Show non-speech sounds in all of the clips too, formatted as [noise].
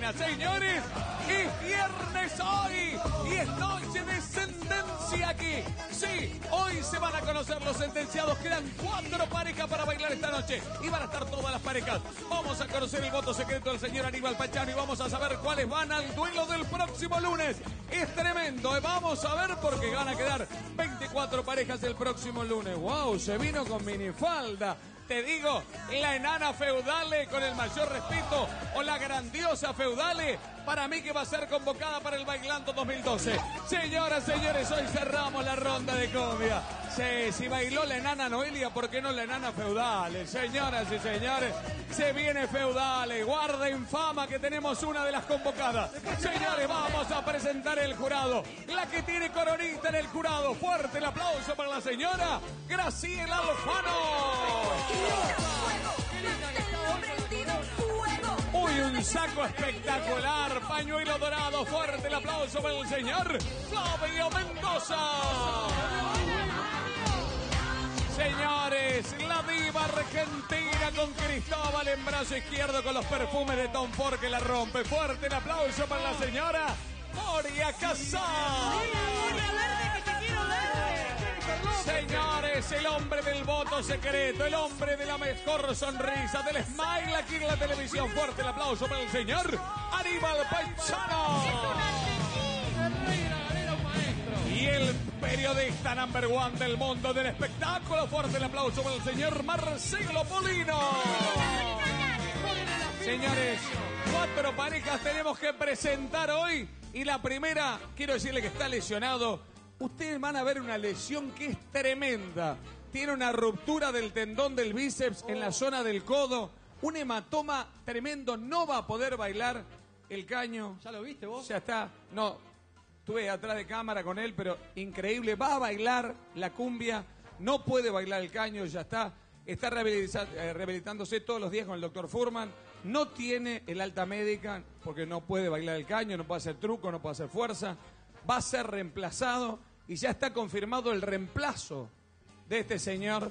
Señores, es viernes hoy y es noche de sentencia aquí. Sí, hoy se van a conocer los sentenciados. Quedan cuatro parejas para bailar esta noche y van a estar todas las parejas. Vamos a conocer el voto secreto del señor Aníbal Pachano y vamos a saber cuáles van al duelo del próximo lunes. Es tremendo, ¿eh? vamos a ver porque van a quedar 24 parejas el próximo lunes. ¡Wow! Se vino con minifalda te digo, la enana feudale con el mayor respeto o la grandiosa feudale, para mí que va a ser convocada para el Bailando 2012. Señoras, señores, hoy cerramos la ronda de cumbia. Sí, si bailó la enana Noelia, ¿por qué no la enana feudale? Señoras y señores, se viene feudale. Guarden fama que tenemos una de las convocadas. Señores, vamos a presentar el jurado. La que tiene coronita en el jurado. Fuerte el aplauso para la señora Graciela Alfano. Uy, un saco espectacular, pañuelo dorado, fuerte el aplauso para el señor Flavio Mendoza. Señores, la diva argentina con Cristóbal en brazo izquierdo con los perfumes de Tom Ford que la rompe. Fuerte el aplauso para la señora Moria Casal. Señores, el hombre del voto secreto, el hombre de la mejor sonrisa, del smile aquí en la televisión. Fuerte el aplauso para el señor Aníbal Pachano. Y el periodista number one del mundo del espectáculo. Fuerte el aplauso para el señor Marcelo Polino. Señores, cuatro parejas tenemos que presentar hoy. Y la primera, quiero decirle que está lesionado ustedes van a ver una lesión que es tremenda. Tiene una ruptura del tendón del bíceps en la zona del codo, un hematoma tremendo, no va a poder bailar el caño. ¿Ya lo viste vos? Ya está. No, estuve atrás de cámara con él, pero increíble. Va a bailar la cumbia, no puede bailar el caño, ya está. Está eh, rehabilitándose todos los días con el doctor Furman. No tiene el alta médica porque no puede bailar el caño, no puede hacer truco, no puede hacer fuerza. Va a ser reemplazado y ya está confirmado el reemplazo de este señor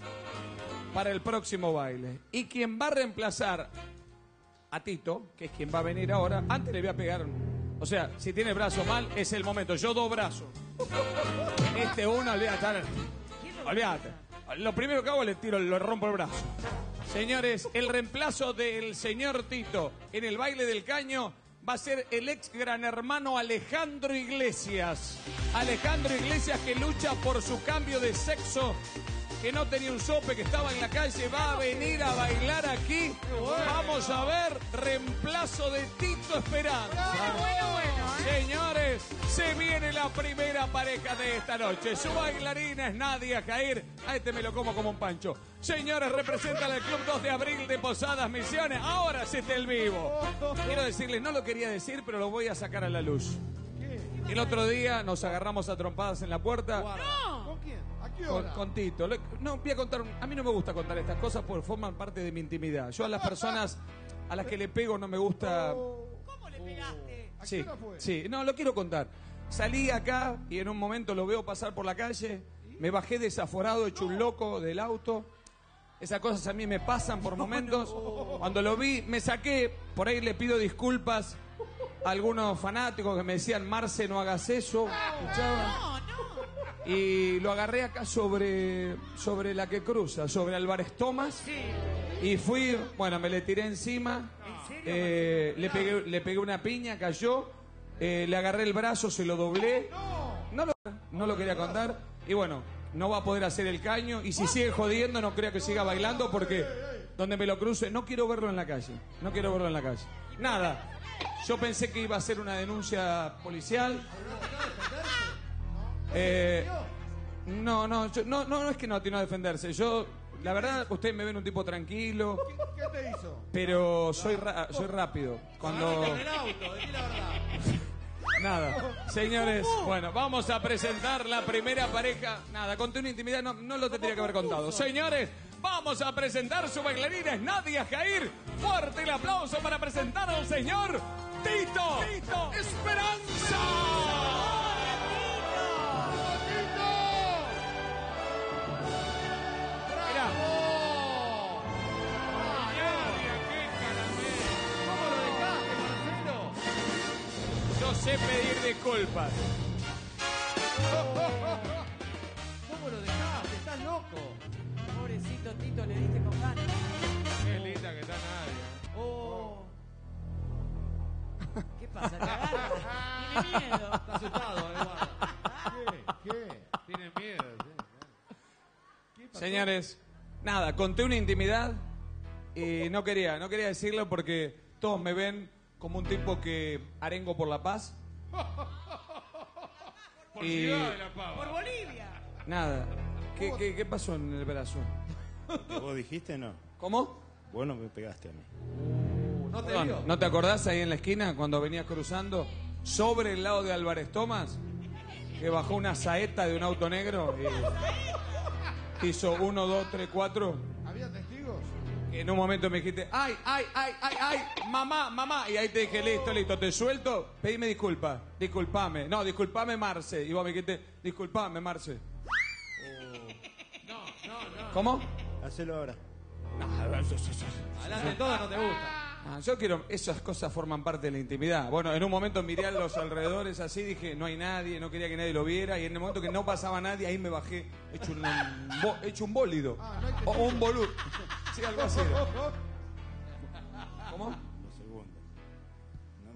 para el próximo baile. Y quien va a reemplazar a Tito, que es quien va a venir ahora, antes le voy a pegar. O sea, si tiene brazo mal, es el momento. Yo dos brazos. Este uno, olvídate. Olvídate. Lo primero que hago le tiro, lo rompo el brazo. Señores, el reemplazo del señor Tito en el baile del caño va a ser el ex gran hermano Alejandro Iglesias. Alejandro Iglesias que lucha por su cambio de sexo, que no tenía un sope, que estaba en la calle, va a venir a bailar aquí. Vamos a ver reemplazo de Tito Esperanza. Señores, se viene la primera pareja de esta noche. Su bailarina es Nadia Jair. A este me lo como como un pancho. Señores, representan el Club 2 de Abril de Posadas Misiones. Ahora sí está el vivo. Quiero decirles, no lo quería decir, pero lo voy a sacar a la luz. El otro día nos agarramos a trompadas en la puerta. ¿Con quién? ¿A? Con, Tito. No, voy a contar. A mí no me gusta contar estas cosas porque forman parte de mi intimidad. Yo a las personas a las que le pego no me gusta. ¿Cómo le pegaste? ¿A qué Sí, hora fue? sí, no, lo quiero contar. Salí acá y en un momento lo veo pasar por la calle, me bajé desaforado, hecho un loco del auto. Esas cosas a mí me pasan por momentos. Cuando lo vi, me saqué, por ahí le pido disculpas a algunos fanáticos que me decían, Marce, no hagas eso. ¿escuchaba? No, no. Y lo agarré acá sobre, sobre la que cruza, sobre Álvarez Tomás. Y fui, bueno, me le tiré encima. eh, le, pegué, le pegué una piña, cayó. eh, le agarré el brazo, se lo doblé. No lo, no lo quería contar. Y bueno, no va a poder hacer el caño. Y si sigue jodiendo, no creo que siga bailando porque donde me lo cruce, no quiero verlo en la calle. No quiero verlo en la calle. Nada. Yo pensé que iba a ser una denuncia policial. Eh, no, no, yo- no, no, no es que no atinó a defenderse. Yo, la verdad, ustedes me ven un tipo tranquilo, ¿Qué te hizo? pero soy, ra- soy rápido. Cuando. En el auto, decí la verdad. Nada. [laughs] Señores, bueno, vamos a presentar la primera pareja. Nada, conté una intimidad, no, no lo tendría que haber contado. Señores, vamos a presentar su bailarina, es Nadia Jair. Fuerte el aplauso para presentar al señor Tito, Tito, Esperanza. Sé pedir disculpas. ¿Cómo lo dejaste? Estás loco. Pobrecito Tito, le diste con ganas. Qué linda que está Nadia. Oh. ¿Qué pasa? ¿Te agarra? Tiene miedo. Está asustado, Eduardo. ¿Qué? ¿Qué? Tienen miedo. Señores, nada, conté una intimidad y no quería, no quería decirlo porque todos me ven como un tipo que arengo por la paz. [laughs] Por Ciudad de la Pava. Por Bolivia. Nada. ¿Qué, qué, pasó en el brazo? Vos dijiste no? ¿Cómo? Bueno me pegaste a mí. Uh, ¿No te ¿No te acordás ahí en la esquina cuando venías cruzando sobre el lado de Álvarez Tomás? Que bajó una saeta de un auto negro y [laughs] hizo 1, 2, 3, 4 en un momento me dijiste, ay, ay, ay, ay, ay, mamá, mamá. Y ahí te dije, listo, listo, te suelto, pedime disculpas. Disculpame. No, disculpame, Marce. Y vos me dijiste, disculpame, Marce. ¿Cómo? Hacelo ahora. Adelante todo no te gusta. Ah, yo quiero, esas cosas forman parte de la intimidad. Bueno, en un momento miré a los alrededores así, dije, no hay nadie, no quería que nadie lo viera. Y en el momento que no pasaba nadie, ahí me bajé, hecho un, bo- hecho un bólido. Ah, no o un boludo. Sí, algo así. era. ¿Cómo?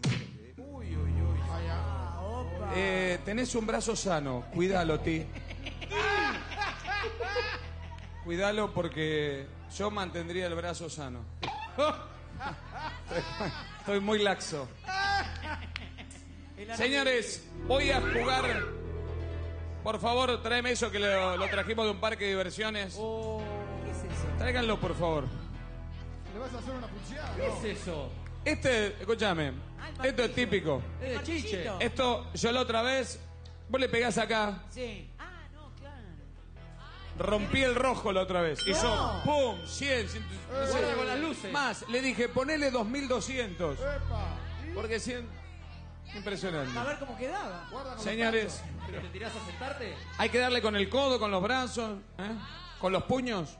Toques. Uy, uy, uy. Ah, opa. Eh, tenés un brazo sano, cuídalo, ti. [laughs] Cuídalo porque yo mantendría el brazo sano. [laughs] Estoy, estoy muy laxo. Señores, voy a jugar. Por favor, tráeme eso que lo, lo trajimos de un parque de diversiones. ¿Qué es eso? Tráiganlo, por favor. ¿Le vas a hacer una pucheada? ¿Qué es eso? Este, escúchame, Ah, esto es típico. Es de chiche. Martillito. Esto, yo la otra vez, vos le pegás acá, Sí. Rompí el rojo la otra vez. Y No. yo, ¡pum! 100, 100, no sé. guarda con las luces. Más, le dije, ponele 2200. ¡Epa! Porque 100. Impresionante. A ver cómo quedaba. Guarda con los Señores, ¿Pero te tirás a sentarte? hay que darle con el codo, con los brazos, ¿eh? con los puños.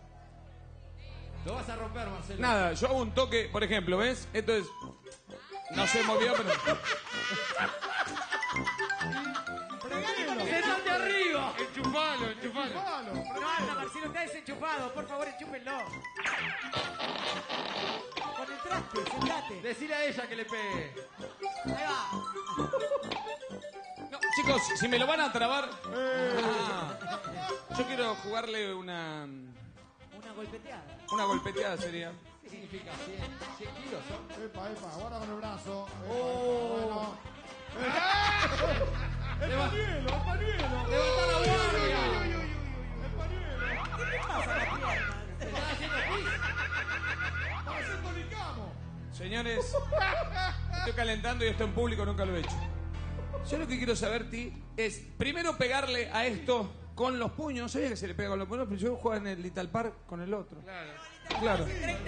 Lo vas a romper, Marcelo. Nada, yo hago un toque, por ejemplo, ¿ves? Esto es. No se movió, pero. Enchufalo, enchufalo. No anda, Marcelo, está desenchufado. Por favor, enchúpenlo. Con el traste, sentate. Decile a ella que le pegue. Ahí va. No, chicos, si me lo van a trabar. Ah, yo quiero jugarle una. Una golpeteada. Una golpeteada sería. ¿Qué significa? 100, 100 kilos son. Epa, epa, guarda con el brazo. Epa, Oh. Bueno. [laughs] ¡El pañuelo! ¡El pañuelo! ¡Levantá la guardia! ¡El pañuelo! ¿Qué pasa la pierna? ¿Te están haciendo pis? Para hacer policamo. Señores, estoy calentando y esto en público nunca lo he hecho. Yo lo que quiero saber, Ti, es primero pegarle a esto con los puños. Sabía que se le pega con los puños, pero yo jugaba en el Little Park con el otro. Claro. Claro.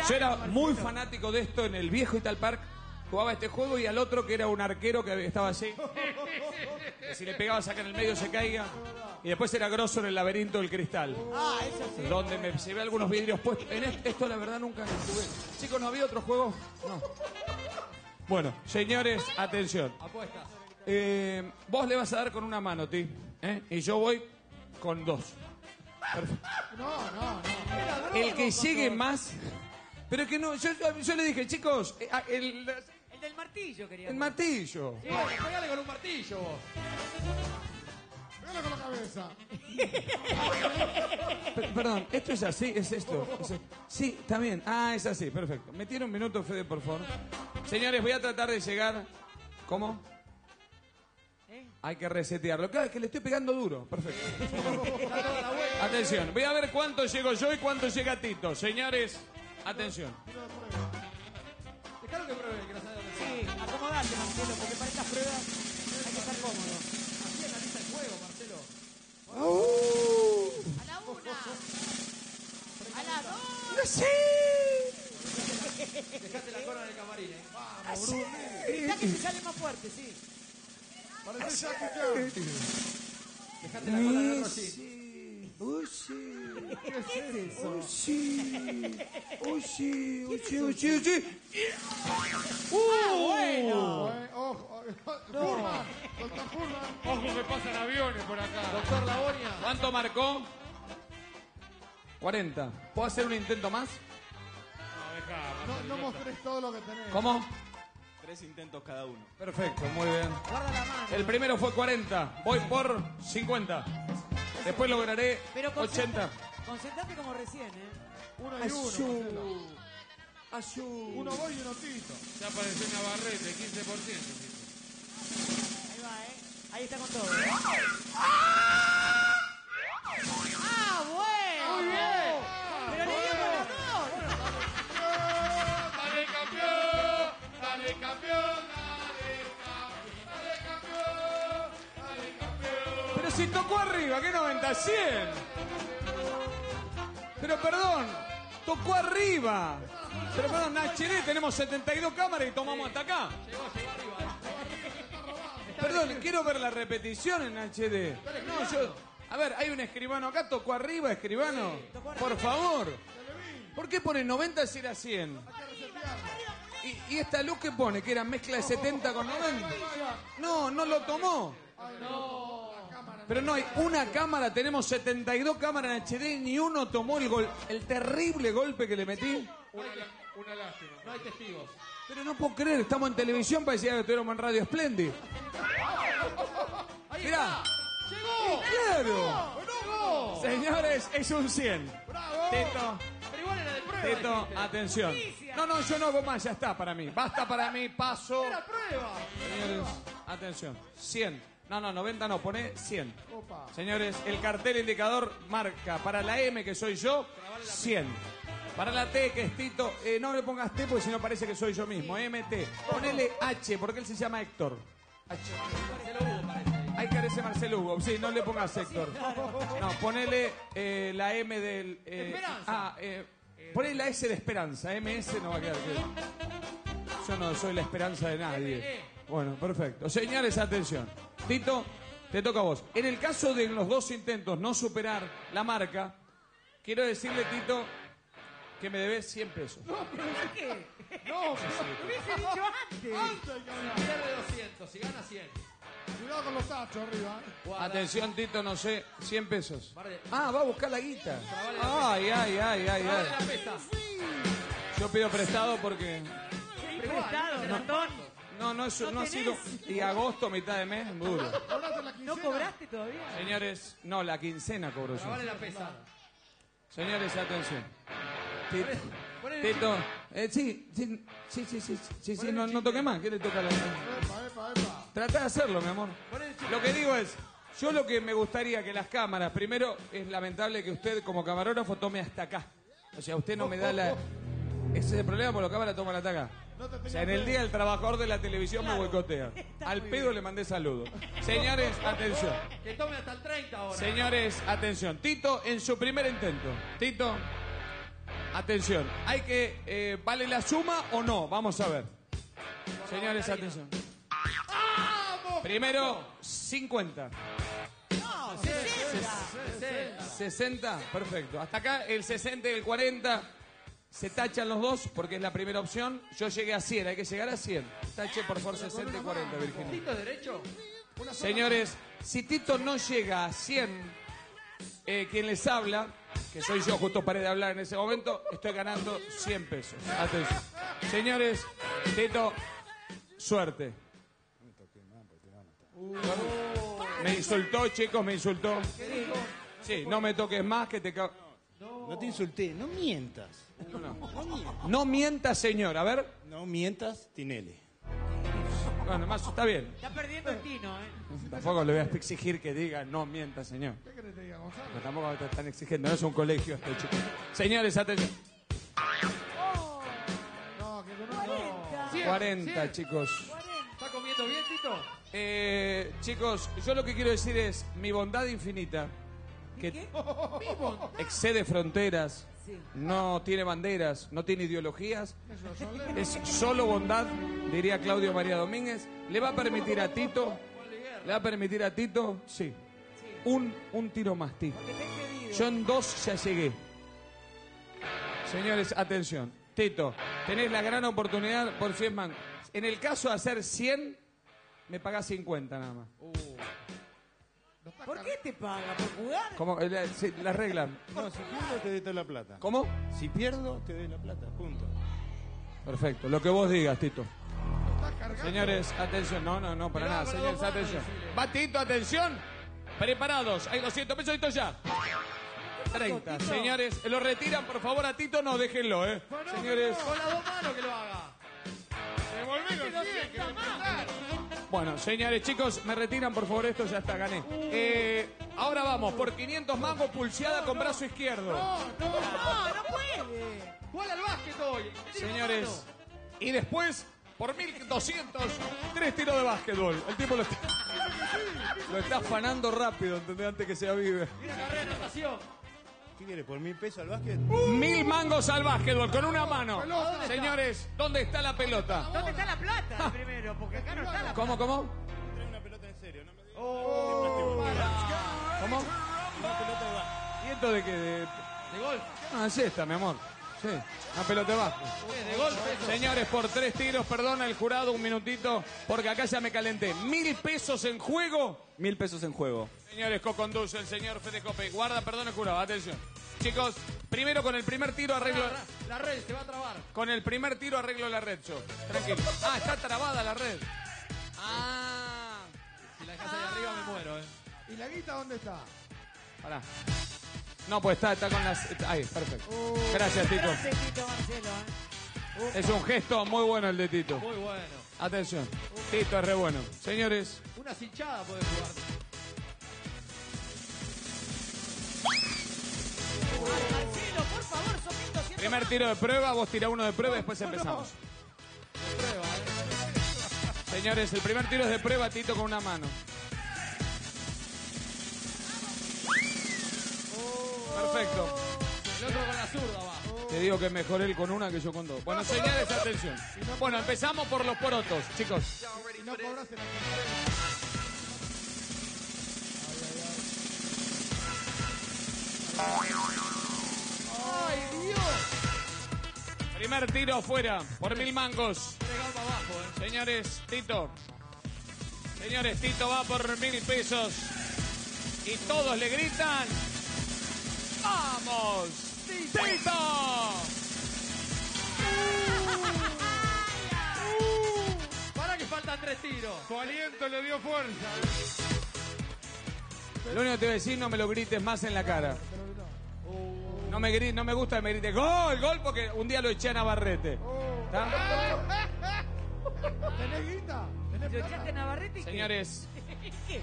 Yo era muy fanático de esto en el viejo Ital Park. Jugaba este juego y al otro que era un arquero que estaba así. Que si le pegabas acá en el medio se caiga. Y después era grosso en el laberinto del cristal. Ah, eso sí. Donde me se ve algunos vidrios puestos. En est- esto la verdad nunca lo tuve. Chicos, ¿no había otro juego? No. Bueno, señores, atención. Apuestas. Eh, vos le vas a dar con una mano, Ti. ¿eh? Y yo voy con dos. Perfecto. No, no, no. El que llegue más. Pero es que no, yo, yo le dije, chicos, eh, El del martillo quería. el martillo. Sí, bueno, pegale con un martillo vos. Pégale con la cabeza. Per- perdón, esto es así, es esto. es esto. Sí, está bien. Ah, es así, perfecto. Me tiene un minuto, Fede, por favor. Señores, voy a tratar de llegar. ¿Cómo? ¿Eh? Hay que resetearlo. Claro, es que le estoy pegando duro. Perfecto. Atención, voy a ver cuánto llego yo y cuánto llega Tito. Señores, atención. Dejalo que pruebe, que no sabe. Sí, acomodate, Marcelo, porque para estas pruebas hay que estar cómodo. Así analiza el juego, Marcelo. A la una. A la dos. ¡Sí! Dejate la corona en el camarín. ¿eh? Mirá que se sale más fuerte, sí. Parece Jackie Chan. Dejate la cola de así. ¿Qué es eso? Bueno. Eh, Ojo. Furman. Doctor Furman. Ojo que pasan aviones por acá. Doctor Labonia. ¿Cuánto marcó? 40. ¿Puedo hacer un intento más? No, dejá, No, no mostres todo lo que tenés. ¿Cómo? Tres intentos cada uno. Perfecto, muy bien. Guarda la mano. El primero fue 40. Voy por 50. Después lograré Pero 80. concentra- concentrate como recién, ¿eh? Uno y uno. Marcelo. Uno voy y uno tito. Ya apareció Navarrete, 15%. Ahí va, ¿eh? Ahí está con todo. ¿eh? ¡Ah, bueno! Muy bien. ¡Pero le dio con las dos! ¡Dale campeón! ¡Dale campeón! Si tocó arriba, ¿qué 90? 100. Pero perdón, tocó arriba. Pero perdón, HD tenemos 72 cámaras y tomamos hasta acá. Perdón, quiero ver la repetición en HD. No, yo. A ver, hay un escribano acá, tocó arriba, escribano. Por favor. ¿Por qué pone 90 si era 100? ¿Y, y esta luz que pone? Que era mezcla de 70 con 90. No, no lo tomó. Pero no hay una cámara, tenemos 72 cámaras en HD, ni uno tomó el gol, el terrible golpe que le metí. Una, una lástima. No hay testigos. Pero no puedo creer, estamos en televisión, parecía que estuviéramos en Radio Splendid. Mirá. ¡Llegó! ¡Claro! ¡Llegó! Señores, es un 100. Tito, Pero igual era de prueba. Atención. No, no, yo no hago más, ya está para mí. Basta para mí, paso. Era prueba. Señores, atención. 100. No, no, 90 no, pone 100. Opa. Señores, el cartel indicador marca para la M, que soy yo, 100. Para la T, que es Tito, eh, no le pongas T porque si no parece que soy yo mismo. MT. Ponele H, porque él se llama Héctor. H. Hay que parece Marcelo Hugo. Sí, no le pongas Héctor. No, ponele eh, la M del. eh, Esperanza. Ah, eh, ponele la S de Esperanza. MS no va a quedar. Yo no soy la esperanza de nadie. Bueno, perfecto. Señores, atención. Tito, te toca a vos. En el caso de los dos intentos no superar la marca, quiero decirle, Tito, que me debes 100 pesos. ¿Qué? No, [laughs] Lo hubiese dicho antes. antes. Pierde 200, si gana 100. Cuidado con los tachos arriba. ¿eh? Guarda. Atención, Tito, no sé, 100 pesos. Vale. Ah, va a buscar la guita. Vale la Ay, ay, ay, ay, Vale la ay. pesa. Yo pido prestado porque... Pero Prestado, ratón. No, no, es, No no ha tenés. sido... Y agosto, mitad de mes, duro. ¿Cobraste la ¿No quincena? cobraste todavía? Señores, no, la quincena cobro Pero yo. vale la pesa. Señores, atención. Tito, Ponele el Tito, eh, sí, sí, sí, sí, sí, sí, sí, no, no toque más. ¿Qué le toca a la Epa, epa, epa. Trata de hacerlo, mi amor. Lo que digo es, yo lo que me gustaría que las cámaras, primero, es lamentable que usted como camarógrafo tome hasta acá. O sea, usted no me da la... Ese es el problema, porque la cámara toma hasta acá. No te O sea, en el día el trabajador de la televisión me Claro. boicotea. [laughs] Está Al pedo bien. le mandé saludos. Señores, atención. Que tome hasta el 30 ahora. Señores, atención. Tito, en su primer intento. Tito, atención. Hay que... eh, ¿Vale la suma o no? Vamos a ver. Señores, atención. Primero, 50. No, 60. 60, perfecto. Hasta acá el 60 y el 40 se tachan los dos porque es la primera opción. Yo llegué a 100, hay que llegar a 100. Tache por favor 60 y 40, Virginia. ¿Tito derecho? Señores, si Tito no llega a 100, eh, quien les habla, que soy yo, justo paré de hablar en ese momento, estoy ganando 100 pesos. Atención. Señores, Tito, suerte. Me insultó, chicos, me insultó. Sí, no me toques más que te... No te insulté, no mientas. No mientas, señor. A ver. No mientas, Tinelli. Bueno, más está bien. Está perdiendo el tino, ¿eh? Tampoco le voy a exigir que diga no mientas, señor. ¿Qué querés que te diga, Gonzalo? Pero tampoco te están exigiendo, no es un colegio este chico. Señores, atención. No, que no. 40. 40, chicos. ¿Está comiendo bien, Tito? Eh, chicos, yo lo que quiero decir es mi bondad infinita, que ¿Qué? excede fronteras. No tiene banderas, no tiene ideologías, es solo bondad, diría Claudio María Domínguez. ¿Le va a permitir a Tito? ¿Le va a permitir a Tito? Sí. Un, un tiro más, Tito. Yo en dos ya llegué. Señores, atención. Tito, tenés la gran oportunidad por 100 mangos. En el caso de hacer 100, me pagás 50 nada más. ¿Por qué te paga? ¿Por jugar? ¿Cómo? Eh, la- sí, reglas. No, si pierdo te doy toda la plata. ¿Cómo? Si pierdo te doy la plata, punto. Perfecto, lo que vos digas, Tito. Señores, atención. No, no, no, para nada. Señores, atención. Va, Tito, atención. Preparados. Hay 200 pesos, Tito, ya. 30. Señores, lo retiran, por favor, a Tito. No, déjenlo, ¿eh? Señores. Con las dos manos que lo haga. Devolvé los 100 que prestaron. Bueno, señores, chicos, me retiran, por favor, esto ya está, gané. Eh, ahora vamos, por 500 mangos, pulseada con brazo izquierdo. No, no, No, no puede. Juega al básquet hoy. Señores, y después, por 1200, tres tiros de básquetbol. El tipo lo está, lo está afanando rápido, ¿entendés? Antes que se avive. Mira carrera de natación. ¿Qué quieres? ¿Por mil pesos al básquet? Mil mangos al básquetbol, con una mano. Señores, ¿dónde está la pelota? ¿Dónde está la plata primero? Porque acá no está la ¿Cómo, cómo? Trae una pelota en serio, no me digas. ¿Cómo? Una pelota de básquet. ¿Y esto de qué? De... De golf. Ah, sí está, mi amor. Sí, una pelota de básquet. De golf. Señores, por tres tiros, perdona el jurado un minutito, porque acá ya me calenté. Mil pesos en juego. Mil pesos en juego. Señores, co-conduce el señor Fede Cope. Guarda, perdón el jurado, atención. Chicos, primero con el primer tiro arreglo... La red se va a trabar. Con el primer tiro arreglo la red yo. Tranquilo. Ah, está trabada la red. Ah. Si la dejas ahí arriba me muero, eh. ¿Y la guita dónde está? Pará. No, pues está, está con las... Ahí, perfecto. Gracias, Tito. Gracias, Tito Marcelo. ¿eh? Es un gesto muy bueno el de Tito. Muy bueno. Atención. Tito es re bueno. Señores, Una cinchada puede jugar. Marcelo, por favor, son 1200. primer tiro de prueba, vos tirá uno de prueba y después empezamos. Eh. Señores, el primer tiro es de prueba, Tito con una mano. Perfecto. El otro con la zurda va. Te digo que mejor él con una que yo con dos. Bueno, señores, atención. Bueno, empezamos por los porotos, chicos. Y no cobraste la ¡Ay, Dios! Primer tiro afuera, por mil mangos. Abajo, eh. Señores, Tito. Señores, Tito va por mil pesos. Y todos le gritan. ¡Vamos! ¡Tito! Para que faltan tres tiros. Tu aliento le dio fuerza. Lo único que te voy a decir, no me lo grites más en la cara. No me, gri- no me gusta que me grites gol, gol, porque un día lo eché a Navarrete. ¿Está? [laughs] ¿Tenés guita? ¿Tenés echaste a Navarrete y qué? Señores, [laughs] ¿Qué?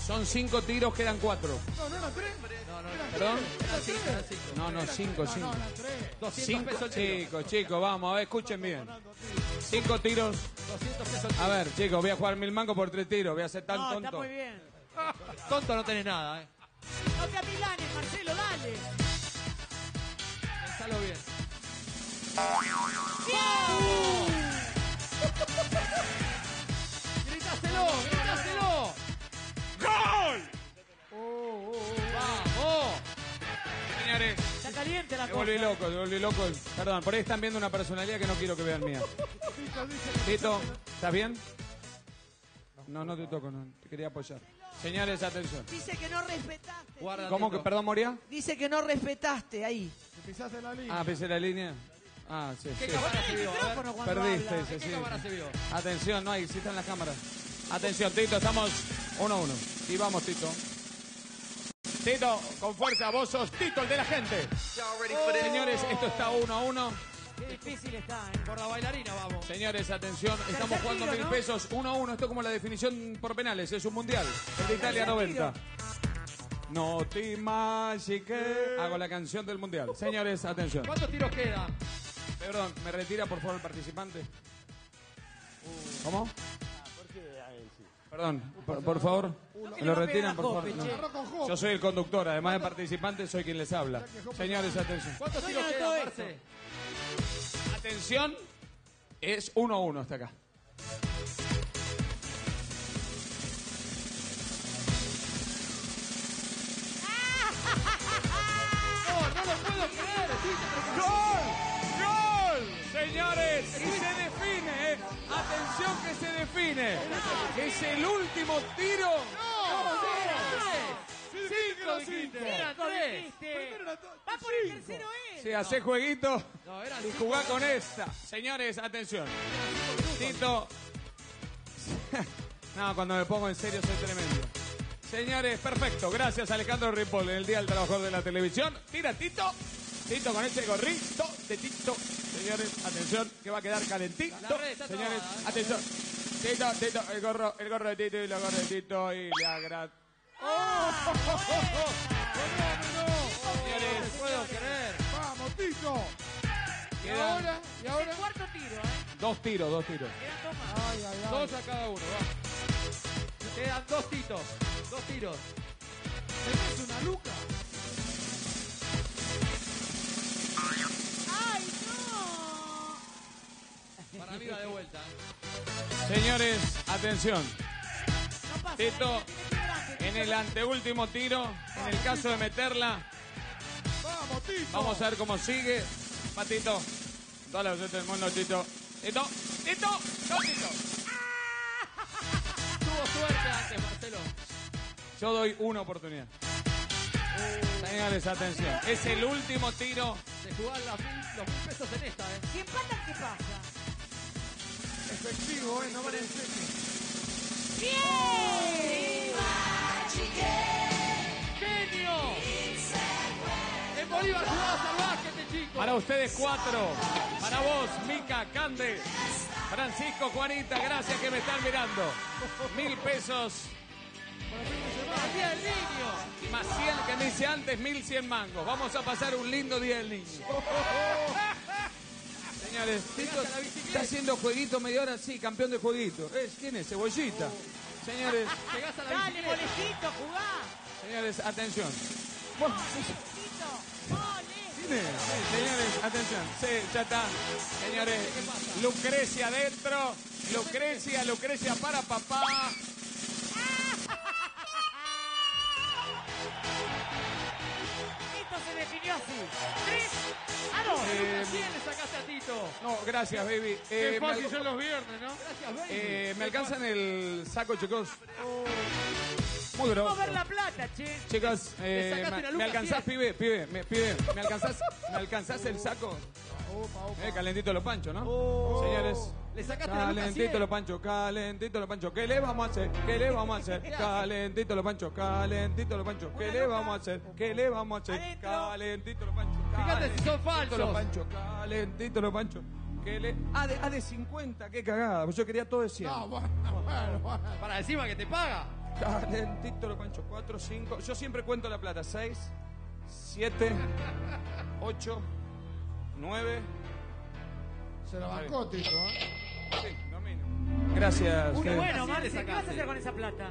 son cinco tiros, quedan cuatro. No, no, no, tres. No, no, ¿Perdón? eran cinco, eran cinco. No, no, cinco, No, cinco. no, eran tres. 200 Cinco, pesos chicos, chicos, vamos, a ver, escuchen bien. Cinco tiros. 200 pesos A ver, chicos, voy a jugar mil mangos por tres tiros. Voy a ser tan No, está tonto. muy bien. Tonto no tenés nada, eh. No te amilanes, Marcelo, dale. Pensalo bien. ¡Grításelo! ¡Grításelo! ¡Gol! ¡Vamos! Señores, Está caliente la me cosa. volví loco, me volví loco. Perdón, por ahí están viendo una personalidad que no quiero que vean mía. Tito, ¿estás bien? No, no te toco, no. Te quería apoyar. Señores, atención. Dice que no respetaste. Guarda, ¿Cómo que, perdón, Moria? Dice que no respetaste ahí. Pisaste la línea. Ah, pensé la línea. Ah, sí, ¿Qué sí. cámara se El vio? Perdiste, habla. sí, ¿En sí. qué cámara se vio? Atención, no hay, sí están las cámaras. Atención, Tito, estamos uno a uno. Y vamos, Tito. Tito, con fuerza, vos sos Tito, el de la gente. Señores, esto está uno a uno. Qué difícil está, ¿eh? Por la bailarina vamos. Señores, atención, estamos jugando tiro, mil ¿no? pesos, uno a uno. Esto es como la definición por penales, es un mundial. El de Italia Tercer 90. No te magique. Hago la canción del mundial. Señores, atención. ¿Cuántos tiros quedan? Perdón, me retira por favor el participante. ¿Cómo? Perdón, por, por favor, me lo retiran, por favor. No. Yo soy el conductor, además de participante, soy quien les habla. Señores, atención. ¿Cuántos tiros quedan, Marce? Atención, es 1 a 1 hasta acá. Señores, y se define, ¿eh? Atención que se define. Es el último tiro. Cinco dijiste. Tres. dijiste. Va por el tercero él. Si hace jueguito No, y jugá con esta. Señores, atención. Tito. [laughs] No, cuando me pongo en serio soy tremendo. Señores, perfecto. Gracias Alejandro Ripoll en el Día del Trabajador de la Televisión. Tira Tito. Tito con ese gorrito de Tito. Señores, atención, que va a quedar calentito. La Señores, atención. Tito, Tito, el gorro, el gorro de Tito y la gorra de Tito y le agrada. Señores, No puedo creer. Vamos, Tito. ¿Y ahora? ¿Y El ahora? cuarto tiro, ¿eh? dos tiros, dos tiros. Dos más. Ay, ay, ay. Dos a cada uno, va. Quedan dos tiros. Dos tiros. ¿Tenés una luca? Para arriba de vuelta. Señores, atención. Tito, en el anteúltimo tiro, en el caso de meterla, Vamos, Tito. vamos a ver cómo sigue. Va Tito. Toda la suerte del mundo, Tito. Tito, Tito, no, Tito. [laughs] Tuvo suerte antes, Marcelo. Yo doy una oportunidad. Señores, atención. Es el último tiro. Se mil- los mil pesos en esta, ¿eh? Si empatan, ¿qué pasa? Efectivo, ¿eh? No vale serio. ¡Bien! ¡Genio! En Bolívar jugaba salvaje este chico. Para ustedes cuatro. Para vos, Mica, Cande, Francisco, Juanita, gracias que me están mirando. Mil pesos. Día del niño. Más 100 que me dice antes, 1100 mangos. Vamos a pasar un lindo día del niño. [laughs] Señores, Tito está haciendo jueguito media hora, sí, campeón de jueguito. ¿Es? ¿Quién es? Cebollita. Señores, Llegás a la Dale, bicicleta. molecito, jugá. señores, atención. Molecito, mole. ¿Quién es? Sí, señores, atención. Sí, ya está. Señores, Lucrecia adentro. Lucrecia, Lucrecia para papá. Esto se definió así. Tres a dos. Eh, ¿Quién le sacaste a Tito? no, gracias, baby. Qué Eh, me, fácil son los viernes, ¿no? Gracias, baby. eh, ¿me alcanzan el saco, chicos? Muy grosso. Vamos a ver la plata, che. Chicos, eh, me, me alcanzás, pibe, pibe, me, pibe, ¿me alcanzás, ¿me alcanzás el saco? Eh, calentito los panchos, ¿no? Señores, Le sacaste calentito 100. los panchos, calentito los panchos. ¿Qué le vamos a hacer? ¿Qué le vamos a hacer? [laughs] Calentito los panchos, calentito los panchos. ¿Qué le vamos a hacer? ¿Qué le vamos a hacer? Adentro. Calentito los panchos. Fíjate si son falsos. los panchos, calentito los panchos. ¿Qué le... Ah, de, ah, de 50, qué cagada. Pues yo quería todo de 100. No, bueno, bueno, bueno. Para encima que te paga. Calentito los panchos. 4, 5. Yo siempre cuento la plata. 6, 7, 8, 9. Se la bancó, Tito, ¿eh? Sí, lo mínimo. Gracias. Uno que- bueno, Marce, ¿qué vas a hacer con esa plata?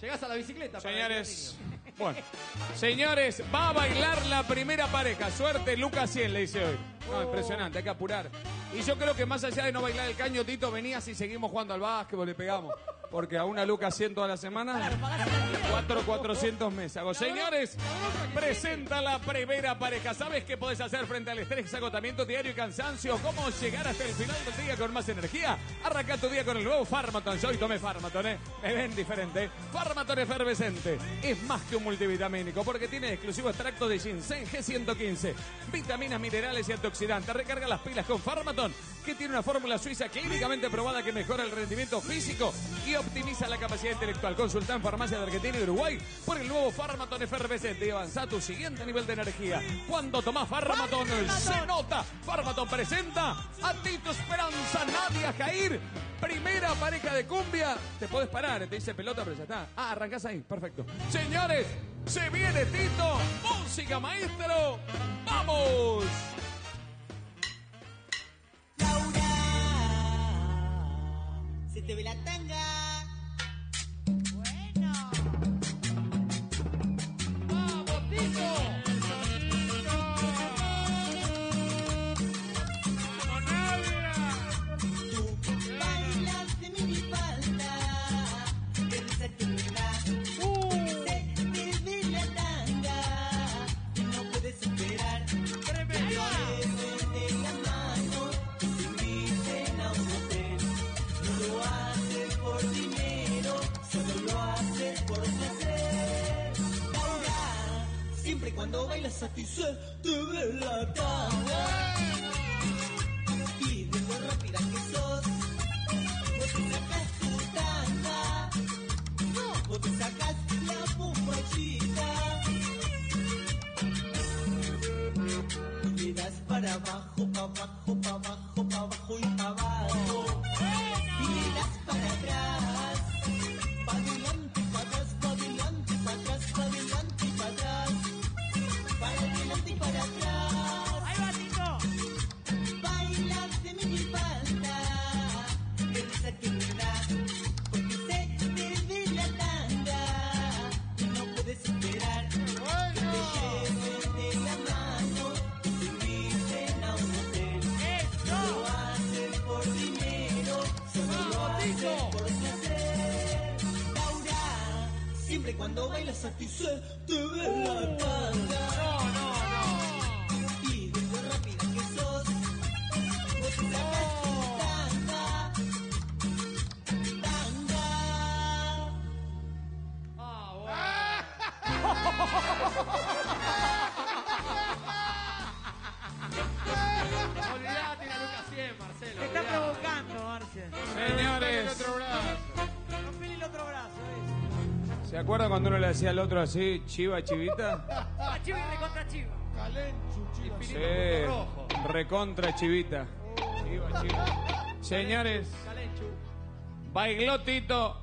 Llegás a la bicicleta. para Señores, [laughs] bueno, [laughs] señores, va a bailar la primera pareja. Suerte, Lucas 100 le dice hoy. No, impresionante, hay que apurar. Y yo creo que más allá de no bailar el caño, Tito, venía si seguimos jugando al básquetbol, le pegamos. Porque a una Lucas 100 toda la semana, 4, 400 meses. Hago, señores, presenta la primera pareja. ¿Sabes qué podés hacer frente al estrés, agotamiento diario y cansancio? ¿Cómo llegar hasta el final del día con más energía? Arranca tu día con el nuevo Farmaton. Yo hoy tomé Farmaton, ¿eh? Me ven diferente. Farmaton efervescente. Es más que un multivitamínico porque tiene exclusivo extracto de ginseng G115, vitaminas, minerales y antioxidantes. Recarga las pilas con Farmaton, que tiene una fórmula suiza clínicamente probada que mejora el rendimiento físico y optimiza la capacidad intelectual. Consulta en farmacia de Argentina y Uruguay por el nuevo Farmaton efervescente y avanza a tu siguiente nivel de energía. Cuando tomás Farmaton, se nota. Farmaton presenta a Tito Esperanza, Nadia Jair. Primera pareja de cumbia. Te podés parar, te dice pelota, pero ya está. Ah, arrancás ahí, perfecto. Señores, se viene Tito. Música, maestro. ¡Vamos! Se te ve la tanga. Cuando bailas a ti se te ve la tanga. Y de lo rápida que sos, vos te sacas tu tanga. Vos te sacas la bombachita. Y le das para abajo, para abajo, para abajo, para abajo y para abajo. Cuando bailas a ti se te ve la tanga. No, no, no. Y de lo rápida que sos, vos te sacas tanga. Tanga. Ah, bueno. [laughs] Olvídate la Lucas 100, Marcelo. ¿Ves? ¿se acuerdan cuando uno le decía al otro así, chiva, chivita? Ah, chiva y recontra chiva. Calenchu, chiva. Sí, rojo. recontra chivita. Chiva, chiva. Señores, Calenchu. bailó Tito,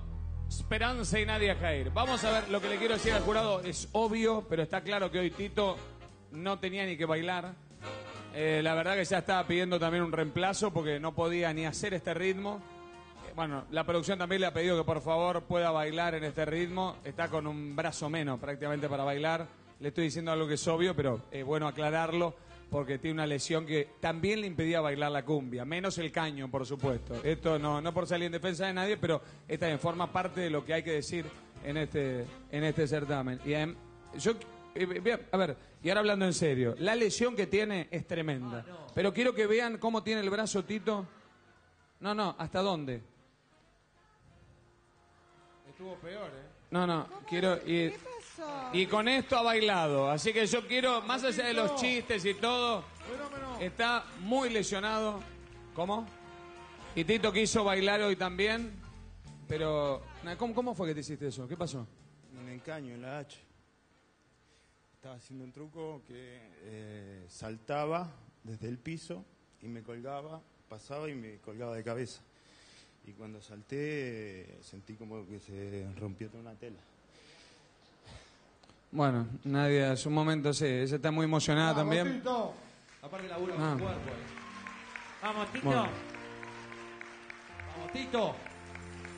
Esperanza y Nadia Jair. Vamos a ver, lo que le quiero decir al jurado es obvio, pero está claro que hoy Tito no tenía ni que bailar. Eh, la verdad que ya estaba pidiendo también un reemplazo porque no podía ni hacer este ritmo. Bueno, la producción también le ha pedido que por favor pueda bailar en este ritmo. Está con un brazo menos prácticamente para bailar. Le estoy diciendo algo que es obvio, pero es bueno aclararlo porque tiene una lesión que también le impedía bailar la cumbia, menos el caño, por supuesto. Esto no, no por salir en defensa de nadie, pero esta también forma parte de lo que hay que decir en este, en este certamen. Y em, yo, eh, voy a, a ver, y ahora hablando en serio, la lesión que tiene es tremenda. Pero quiero que vean cómo tiene el brazo Tito. No, no, ¿hasta dónde? Estuvo peor, ¿eh? No, no, quiero ir. Y con esto ha bailado. Así que yo quiero, más allá de los chistes y todo, está muy lesionado. ¿Cómo? Y Tito quiso bailar hoy también. Pero, ¿cómo, cómo fue que te hiciste eso? ¿Qué pasó? En el caño, en la H. Estaba haciendo un truco que eh, saltaba desde el piso y me colgaba, pasaba y me colgaba de cabeza. Y cuando salté sentí como que se rompió toda una tela. Bueno, Nadia, es un momento, sí. Ella está muy emocionada Vamos, también. Tito. Aparte labura Ah. con su cuerpo. Vamos, Tito. Bueno. Vamos, Tito.